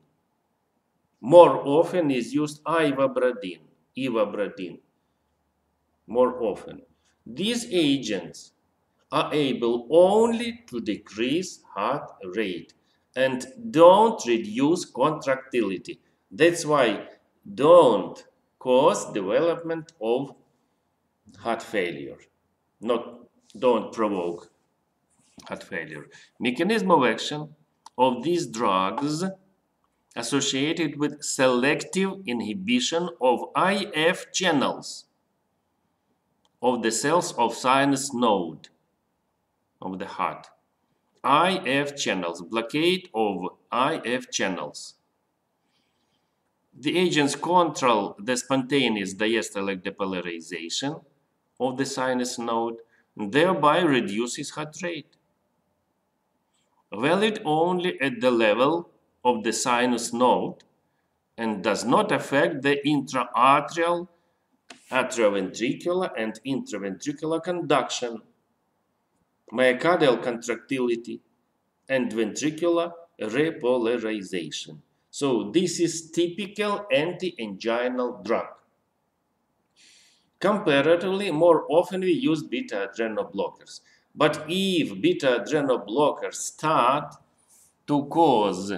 S1: More often is used ivabradine, ivabradine. More often. These agents are able only to decrease heart rate and don't reduce contractility. That's why don't cause development of heart failure. Not don't provoke heart failure. Mechanism of action of these drugs associated with selective inhibition of IF channels of the cells of sinus node of the heart. IF channels, blockade of IF channels. The agents control the spontaneous diastolic depolarization of the sinus node, thereby reduces heart rate. Valid only at the level of the sinus node and does not affect the intraatrial, atrioventricular, and intraventricular conduction myocardial contractility, and ventricular repolarization. So this is typical anti-anginal drug. Comparatively, more often we use beta adrenal blockers. But if beta adrenal blockers start to cause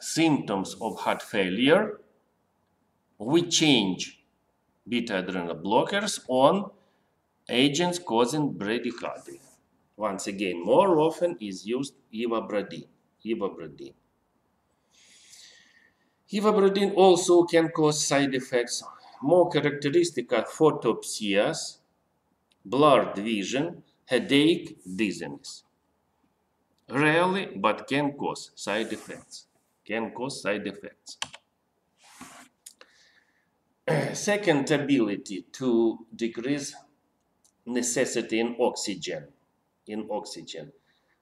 S1: symptoms of heart failure, we change beta adrenal blockers on agents causing bradycardia. Once again, more often is used ivabradine. Ivabradine. Ivabradine also can cause side effects. More characteristic are photopsias, blurred vision, headache, dizziness. Rarely, but can cause side effects. Can cause side effects. Second ability to decrease necessity in oxygen in oxygen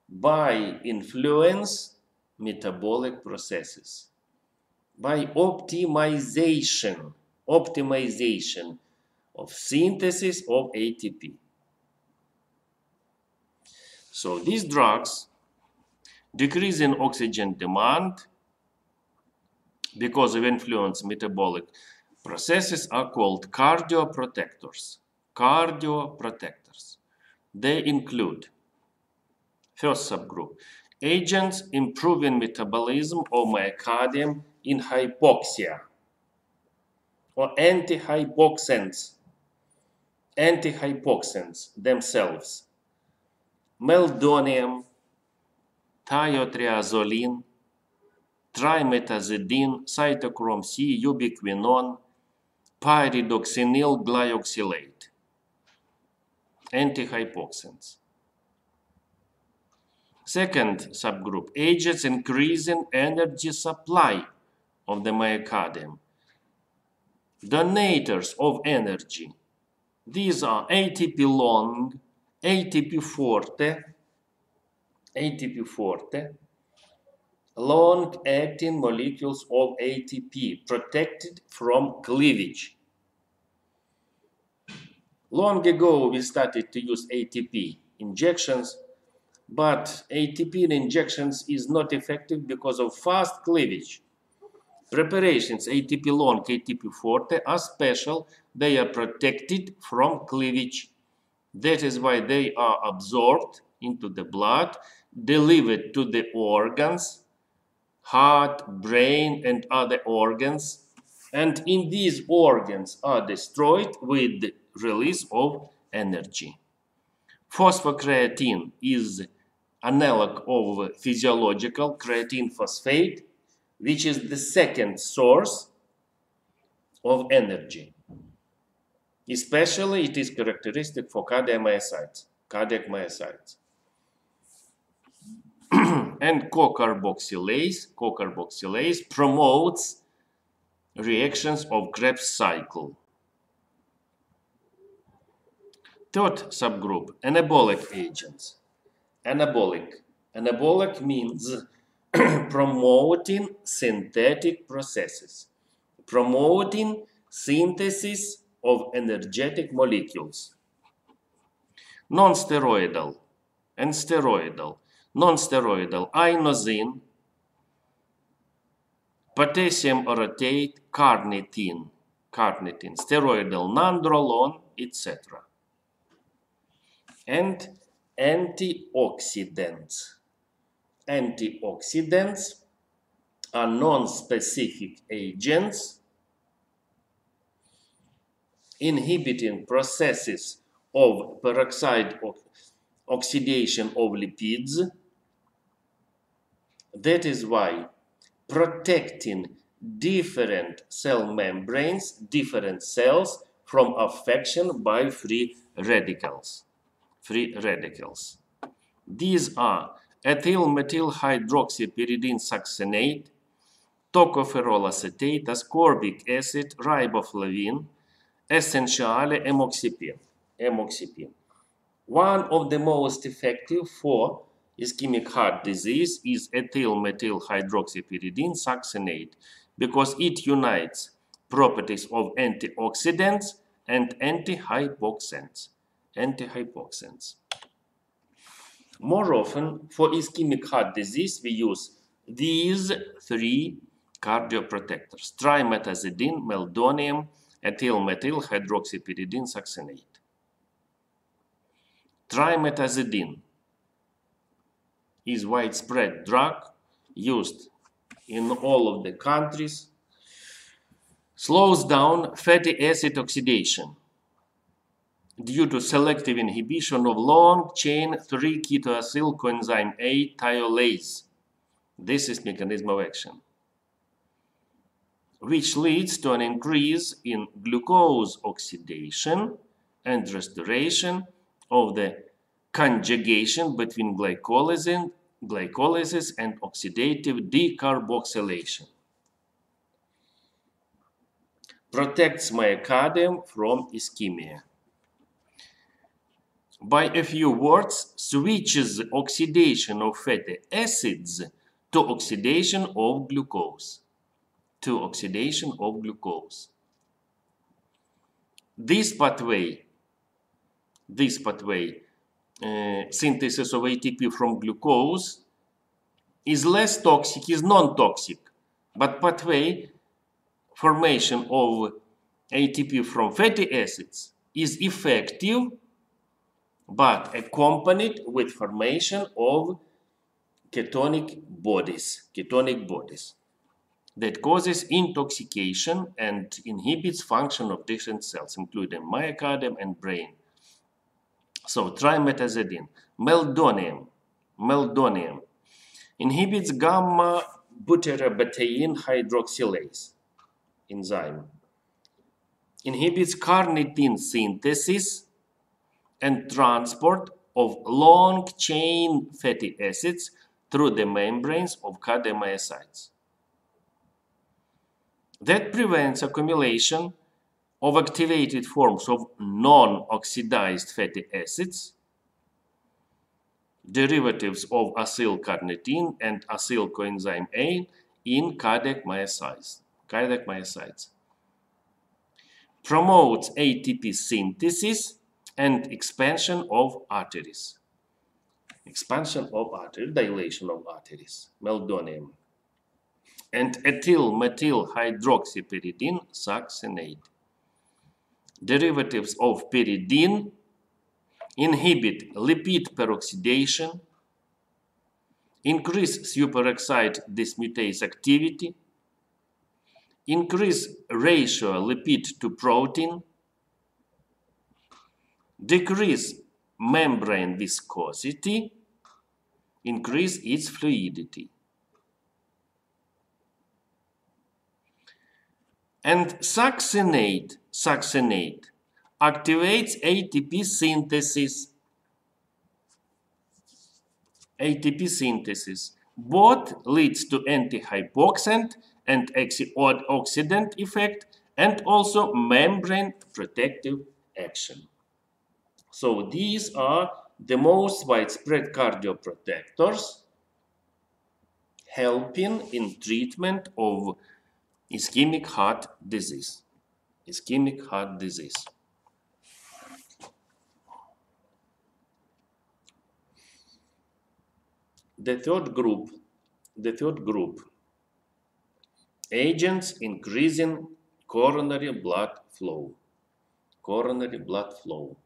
S1: by influence metabolic processes by optimization optimization of synthesis of ATP so these drugs decrease in oxygen demand because of influence metabolic processes are called cardioprotectors. Cardioprotectors. They include first subgroup agents improving metabolism of myocardium in hypoxia or antihypoxants antihypoxants themselves meldonium thiotriazoline trimetazidine cytochrome c ubiquinone pyridoxynyl glyoxylate antihypoxants Second subgroup, agents increasing energy supply of the myocardium. Donators of energy. These are ATP long, ATP forte, ATP forte, long-acting molecules of ATP protected from cleavage. Long ago, we started to use ATP injections but ATP in injections is not effective because of fast cleavage. Preparations ATP long, ATP forte are special. They are protected from cleavage. That is why they are absorbed into the blood, delivered to the organs, heart, brain, and other organs. And in these organs are destroyed with release of energy. Phosphocreatine is analog of physiological creatine phosphate, which is the second source of energy. Especially it is characteristic for cardiomyocytes, cardiac myocytes. and co-carboxylase, co-carboxylase promotes reactions of Krebs cycle. Third subgroup, anabolic agents anabolic. Anabolic means promoting synthetic processes, promoting synthesis of energetic molecules. Non-steroidal and steroidal. Non-steroidal inosine, potassium orotate, carnitine, carnitine, steroidal nandrolone, etc. And antioxidants. Antioxidants are non-specific agents inhibiting processes of peroxide oxidation of lipids. That is why protecting different cell membranes, different cells from affection by free radicals free radicals. These are ethyl methyl hydroxypyridine succinate, tocopherol acetate, ascorbic acid, riboflavin, essentiale amoxicillin. amoxicillin. One of the most effective for ischemic heart disease is ethyl methyl hydroxypyridine succinate because it unites properties of antioxidants and antihypoxants antihypoxants. More often, for ischemic heart disease, we use these three cardioprotectors, trimetazidine, meldonium, ethyl-methyl hydroxypyridine succinate. Trimetazidine is widespread drug used in all of the countries, slows down fatty acid oxidation, due to selective inhibition of long-chain 3-ketoacyl coenzyme A thiolase. This is mechanism of action, which leads to an increase in glucose oxidation and restoration of the conjugation between glycolysis, glycolysis and oxidative decarboxylation. Protects myocardium from ischemia by a few words, switches oxidation of fatty acids to oxidation of glucose. To oxidation of glucose. This pathway, this pathway, uh, synthesis of ATP from glucose is less toxic, is non-toxic But pathway formation of ATP from fatty acids is effective but accompanied with formation of ketonic bodies, ketonic bodies that causes intoxication and inhibits function of different cells, including myocardium and brain. So trimetazidine, meldonium, meldonium inhibits gamma butyrylbetaine hydroxylase enzyme, inhibits carnitine synthesis and transport of long-chain fatty acids through the membranes of cardiomyocytes. That prevents accumulation of activated forms of non-oxidized fatty acids, derivatives of acylcarnitine and acyl coenzyme A in cardiac myocytes. Cardiac myocytes. Promotes ATP synthesis and expansion of arteries. Expansion of arteries, dilation of arteries, meldonium. And ethyl methyl hydroxypyridine succinate. Derivatives of pyridine inhibit lipid peroxidation, increase superoxide dismutase activity, increase ratio lipid to protein, decrease membrane viscosity, increase its fluidity. And succinate, succinate activates ATP synthesis. ATP synthesis both leads to antihypoxant and antioxidant effect and also membrane protective action. So these are the most widespread cardioprotectors helping in treatment of ischemic heart disease. Ischemic heart disease. The third group, the third group, agents increasing coronary blood flow. Coronary blood flow.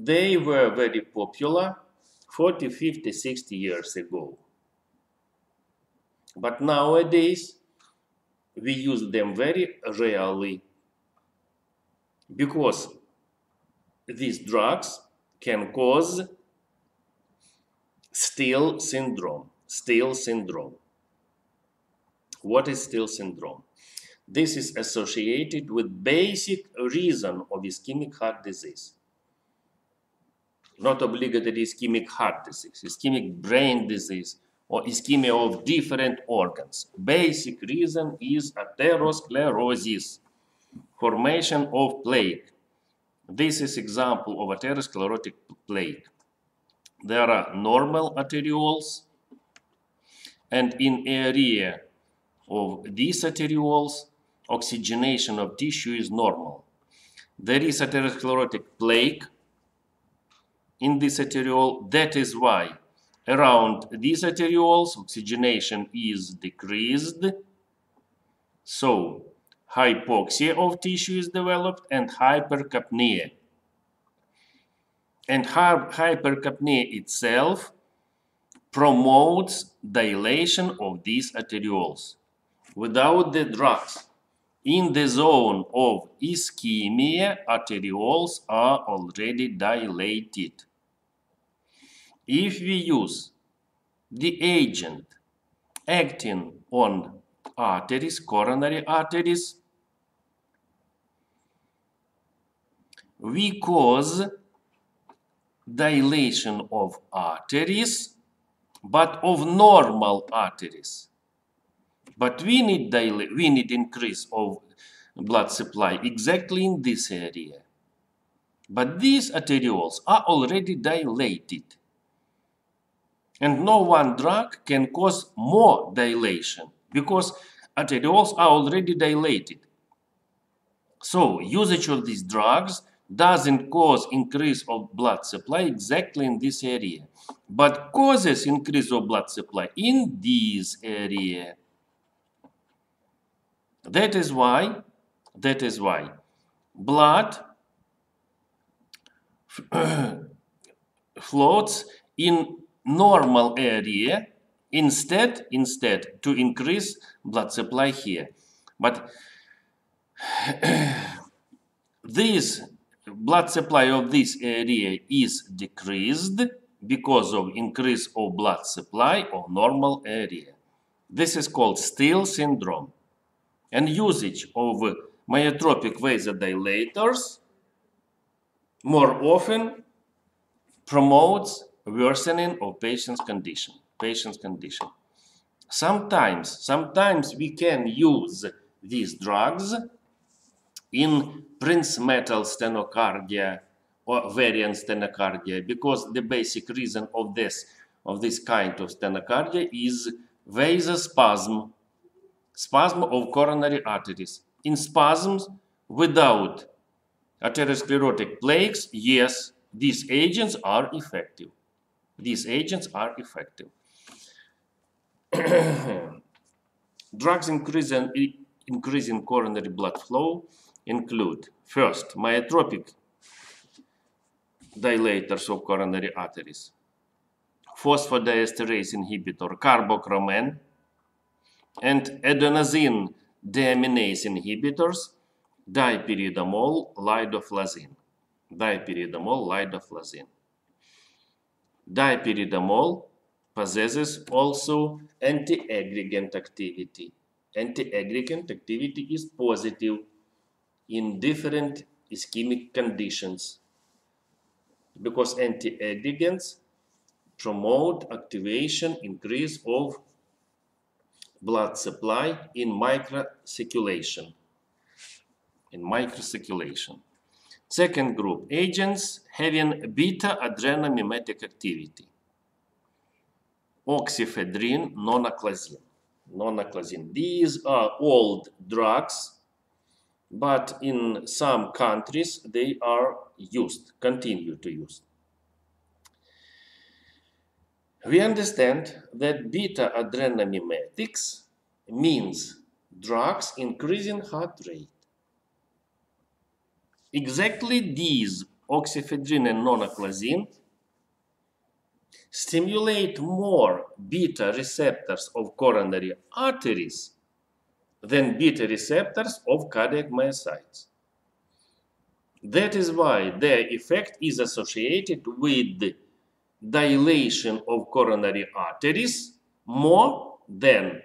S1: They were very popular 40, 50, 60 years ago. But nowadays, we use them very rarely because these drugs can cause steal syndrome. steal syndrome. What is steal syndrome? This is associated with basic reason of ischemic heart disease not obligatory ischemic heart disease, ischemic brain disease, or ischemia of different organs. Basic reason is atherosclerosis, formation of plaque. This is example of atherosclerotic plaque. There are normal arterioles, and in area of these arterioles, oxygenation of tissue is normal. There is atherosclerotic plaque, in this arteriole. That is why around these arterioles oxygenation is decreased. So hypoxia of tissue is developed and hypercapnia. And hypercapnia itself promotes dilation of these arterioles. Without the drugs, in the zone of ischemia, arterioles are already dilated if we use the agent acting on arteries, coronary arteries, we cause dilation of arteries, but of normal arteries. But we need, we need increase of blood supply exactly in this area. But these arterioles are already dilated and no one drug can cause more dilation because arterioles are already dilated. So usage of these drugs doesn't cause increase of blood supply exactly in this area, but causes increase of blood supply in this area. That is why, that is why blood floats in normal area instead instead to increase blood supply here. But this blood supply of this area is decreased because of increase of blood supply of normal area. This is called steal syndrome. And usage of myotropic vasodilators more often promotes worsening of patient's condition patient's condition. Sometimes sometimes we can use these drugs in Prinzmetal stenocardia or variant stenocardia because the basic reason of this of this kind of stenocardia is vasospasm spasm of coronary arteries. In spasms without atherosclerotic plaques yes these agents are effective these agents are effective drugs increasing increasing coronary blood flow include first myotropic dilators of coronary arteries, phosphodiesterase inhibitor carbochromen, and adenosine deaminase inhibitors dipyridamole lidoflazine. Dipyridamole lidoflazine. Dipyridamole possesses also anti-aggregant activity. Anti-aggregant activity is positive in different ischemic conditions because anti-aggregants promote activation increase of blood supply in microcirculation in microcirculation second group agents having beta adrenomimetic activity oxyphedrine nonaclazine nonaclazine these are old drugs but in some countries they are used, continue to use. We understand that beta adrenomimetics means drugs increasing heart rate. Exactly these, oxyphedrine and nonaclazine, stimulate more beta receptors of coronary arteries than beta receptors of cardiac myocytes. That is why their effect is associated with dilation of coronary arteries more than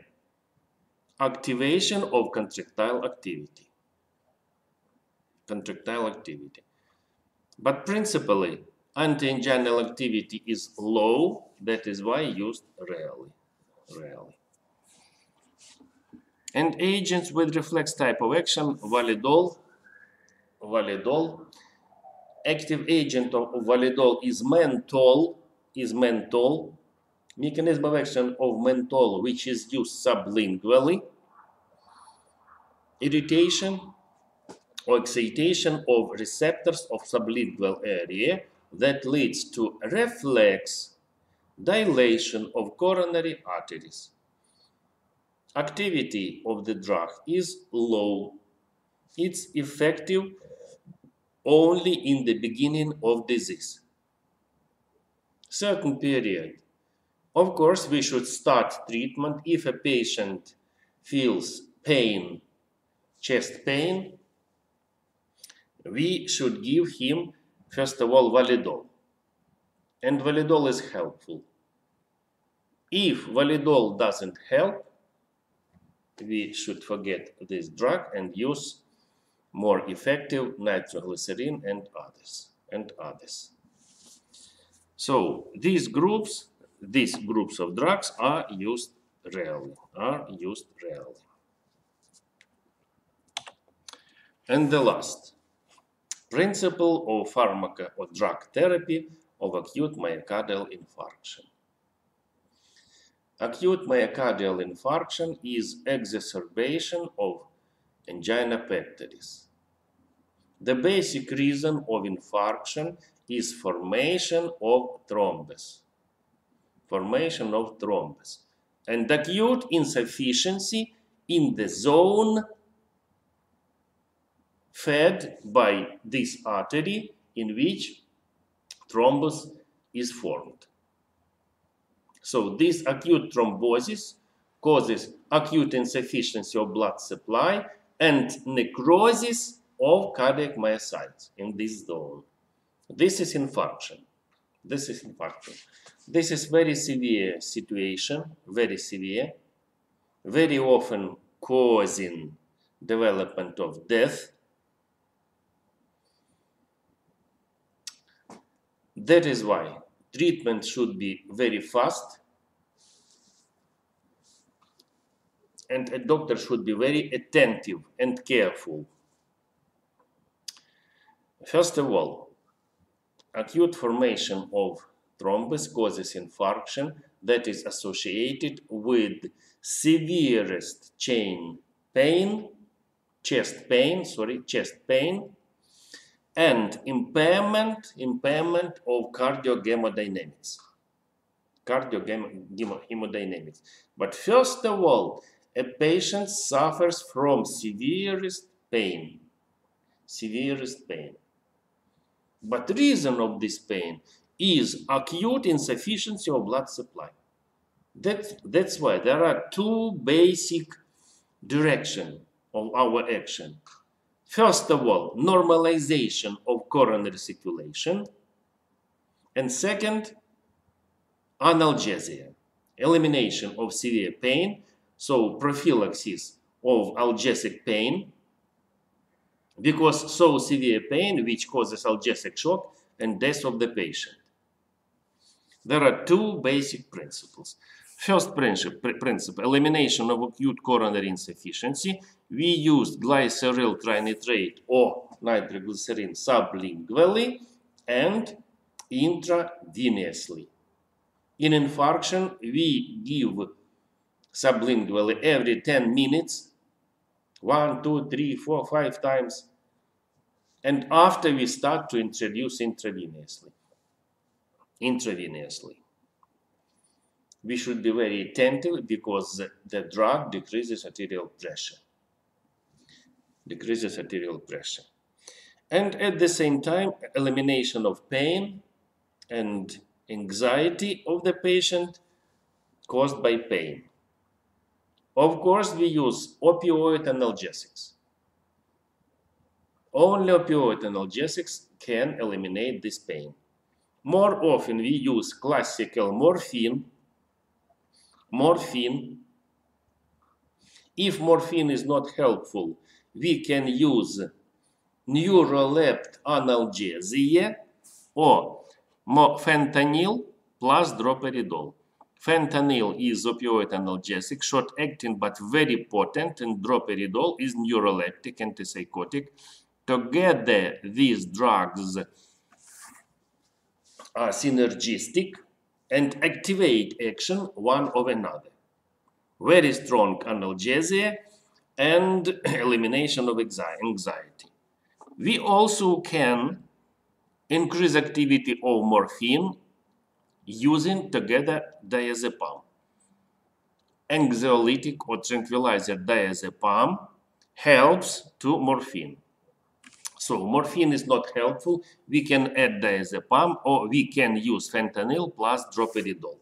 S1: activation of contractile activity. Contractile activity. But principally, anti-anginal activity is low, that is why used rarely. Rarely and agents with reflex type of action, validol, validol. Active agent of validol is menthol, is menthol. Mechanism of action of menthol, which is used sublingually. Irritation or excitation of receptors of sublingual area that leads to reflex dilation of coronary arteries activity of the drug is low. It's effective only in the beginning of disease. Certain period. Of course, we should start treatment if a patient feels pain, chest pain. We should give him, first of all, Validol. And Validol is helpful. If Validol doesn't help, we should forget this drug and use more effective nitroglycerin and others and others. So these groups, these groups of drugs are used rarely, are used rarely. And the last, principle of pharmaca or drug therapy of acute myocardial infarction. Acute myocardial infarction is exacerbation of angina pectoris. The basic reason of infarction is formation of thrombus. Formation of thrombus. And acute insufficiency in the zone fed by this artery in which thrombus is formed. So this acute thrombosis causes acute insufficiency of blood supply and necrosis of cardiac myocytes in this zone. This is infarction. This is infarction. This is very severe situation, very severe, very often causing development of death. That is why treatment should be very fast and a doctor should be very attentive and careful. First of all, acute formation of thrombus causes infarction that is associated with severest chain pain, chest pain, sorry, chest pain, and impairment, impairment of cardiohemodynamics. Cardiohemodynamics. But first of all, a patient suffers from severest pain. Severest pain. But reason of this pain is acute insufficiency of blood supply. That's, that's why there are two basic direction of our action. First of all, normalization of coronary circulation. And second, analgesia, elimination of severe pain, so prophylaxis of analgesic pain, because so severe pain which causes analgesic shock and death of the patient. There are two basic principles. First principle, elimination of acute coronary insufficiency. We used glyceryl trinitrate or nitroglycerin sublingually and intravenously. In infarction, we give sublingually every 10 minutes, one, two, three, four, five times, and after we start to introduce intravenously. Intravenously we should be very attentive because the drug decreases arterial pressure. Decreases arterial pressure. And at the same time, elimination of pain and anxiety of the patient caused by pain. Of course, we use opioid analgesics. Only opioid analgesics can eliminate this pain. More often, we use classical morphine morphine. If morphine is not helpful, we can use neuroleptic analgesia or fentanyl plus droperidol. Fentanyl is opioid analgesic, short-acting but very potent, and droperidol is neuroleptic antipsychotic. Together, these drugs are synergistic and activate action one of another. Very strong analgesia and elimination of anxiety. We also can increase activity of morphine using together diazepam. Anxiolytic or tranquilizer diazepam helps to morphine. So morphine is not helpful. We can add diazepam or we can use fentanyl plus droperidol.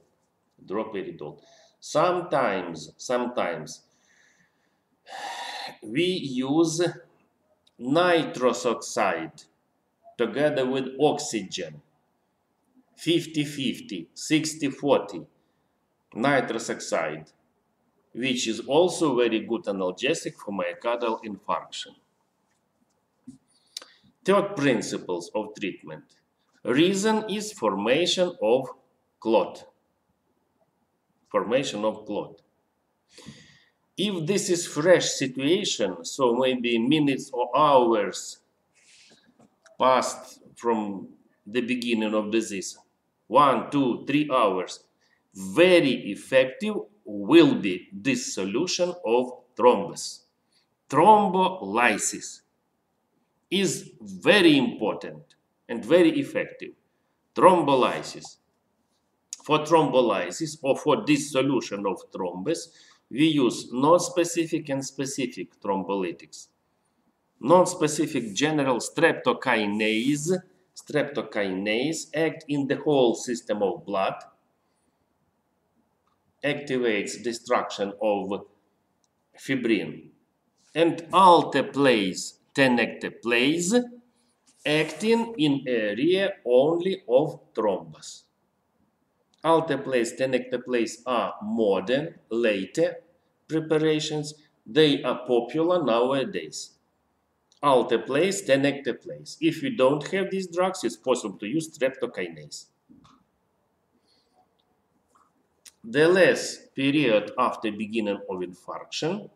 S1: Droperidol. Sometimes, sometimes we use nitrous oxide together with oxygen 50-50, 60-40 nitrous oxide which is also very good analgesic for myocardial infarction. Third principles of treatment. Reason is formation of clot. Formation of clot. If this is fresh situation, so maybe minutes or hours passed from the beginning of disease, one, two, three hours, very effective will be this solution of thrombus. Thrombolysis is very important and very effective. Thrombolysis. For thrombolysis or for dissolution of thrombus, we use non-specific and specific thrombolytics. Non-specific general streptokinase, streptokinase act in the whole system of blood, activates destruction of fibrin, and tenecteplase acting in area only of thrombus. Alteplase, tenecteplase are modern, later preparations. They are popular nowadays. Alteplase, tenecteplase. If you don't have these drugs, it's possible to use streptokinase. The less period after beginning of infarction,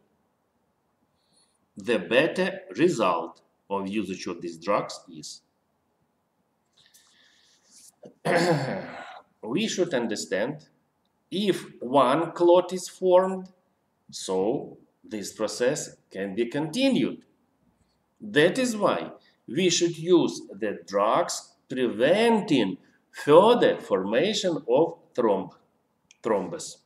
S1: the better result of usage of these drugs is. we should understand if one clot is formed, so this process can be continued. That is why we should use the drugs preventing further formation of thromb, thrombus.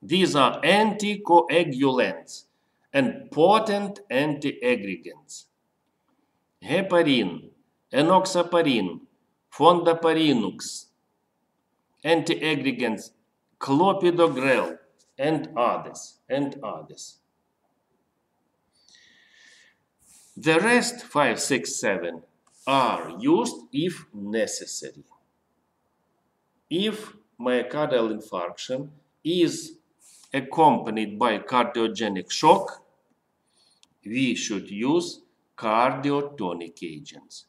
S1: These are anticoagulants and potent antiaggregants. Heparin, enoxaparin, fondaparinux, antiaggregants clopidogrel and others and others. The rest 5, 6, 7 are used if necessary. If myocardial infarction is accompanied by cardiogenic shock, we should use cardiotonic agents.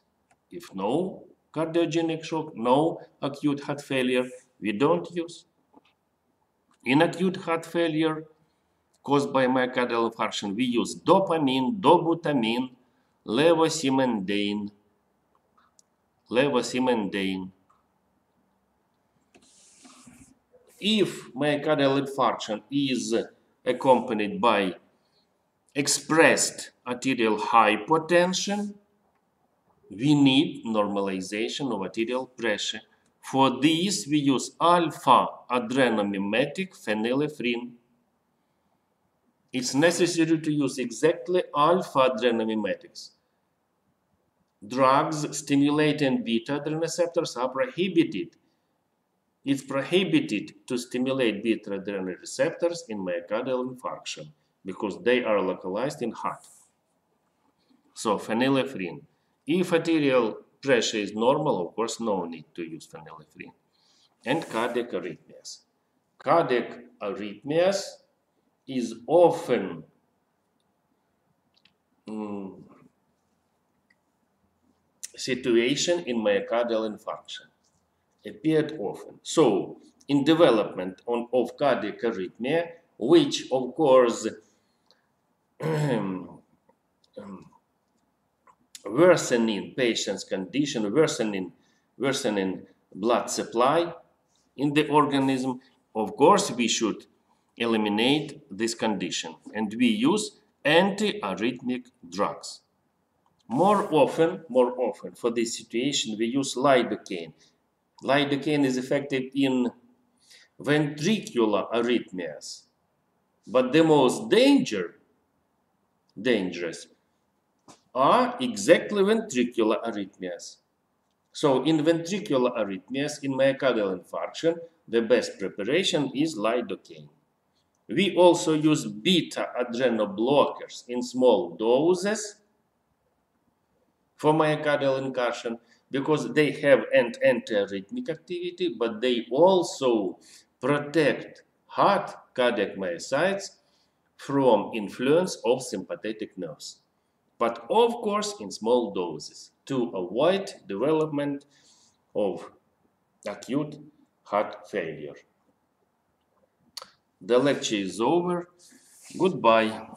S1: If no cardiogenic shock, no acute heart failure, we don't use. In acute heart failure caused by myocardial infarction, we use dopamine, dobutamine, levosimendan, levosimendan, if myocardial infarction is accompanied by expressed arterial hypotension, we need normalization of arterial pressure. For this, we use alpha adrenomimetic phenylephrine. It's necessary to use exactly alpha adrenomimetics. Drugs stimulating beta adrenoceptors are prohibited it's prohibited to stimulate beta adrenal receptors in myocardial infarction because they are localized in heart. So phenylephrine. If arterial pressure is normal, of course, no need to use phenylephrine. And cardiac arrhythmias. Cardiac arrhythmias is often um, situation in myocardial infarction appeared often. So, in development on, of cardiac arrhythmia, which of course worsening patient's condition, worsening, worsening blood supply in the organism, of course we should eliminate this condition and we use antiarrhythmic drugs. More often, more often for this situation we use lidocaine Lidocaine is effective in ventricular arrhythmias. But the most danger, dangerous are exactly ventricular arrhythmias. So in ventricular arrhythmias, in myocardial infarction, the best preparation is lidocaine. We also use beta adrenoblockers in small doses for myocardial infarction because they have an antiarrhythmic activity, but they also protect heart cardiac myocytes from influence of sympathetic nerves. But of course in small doses to avoid development of acute heart failure. The lecture is over. Goodbye.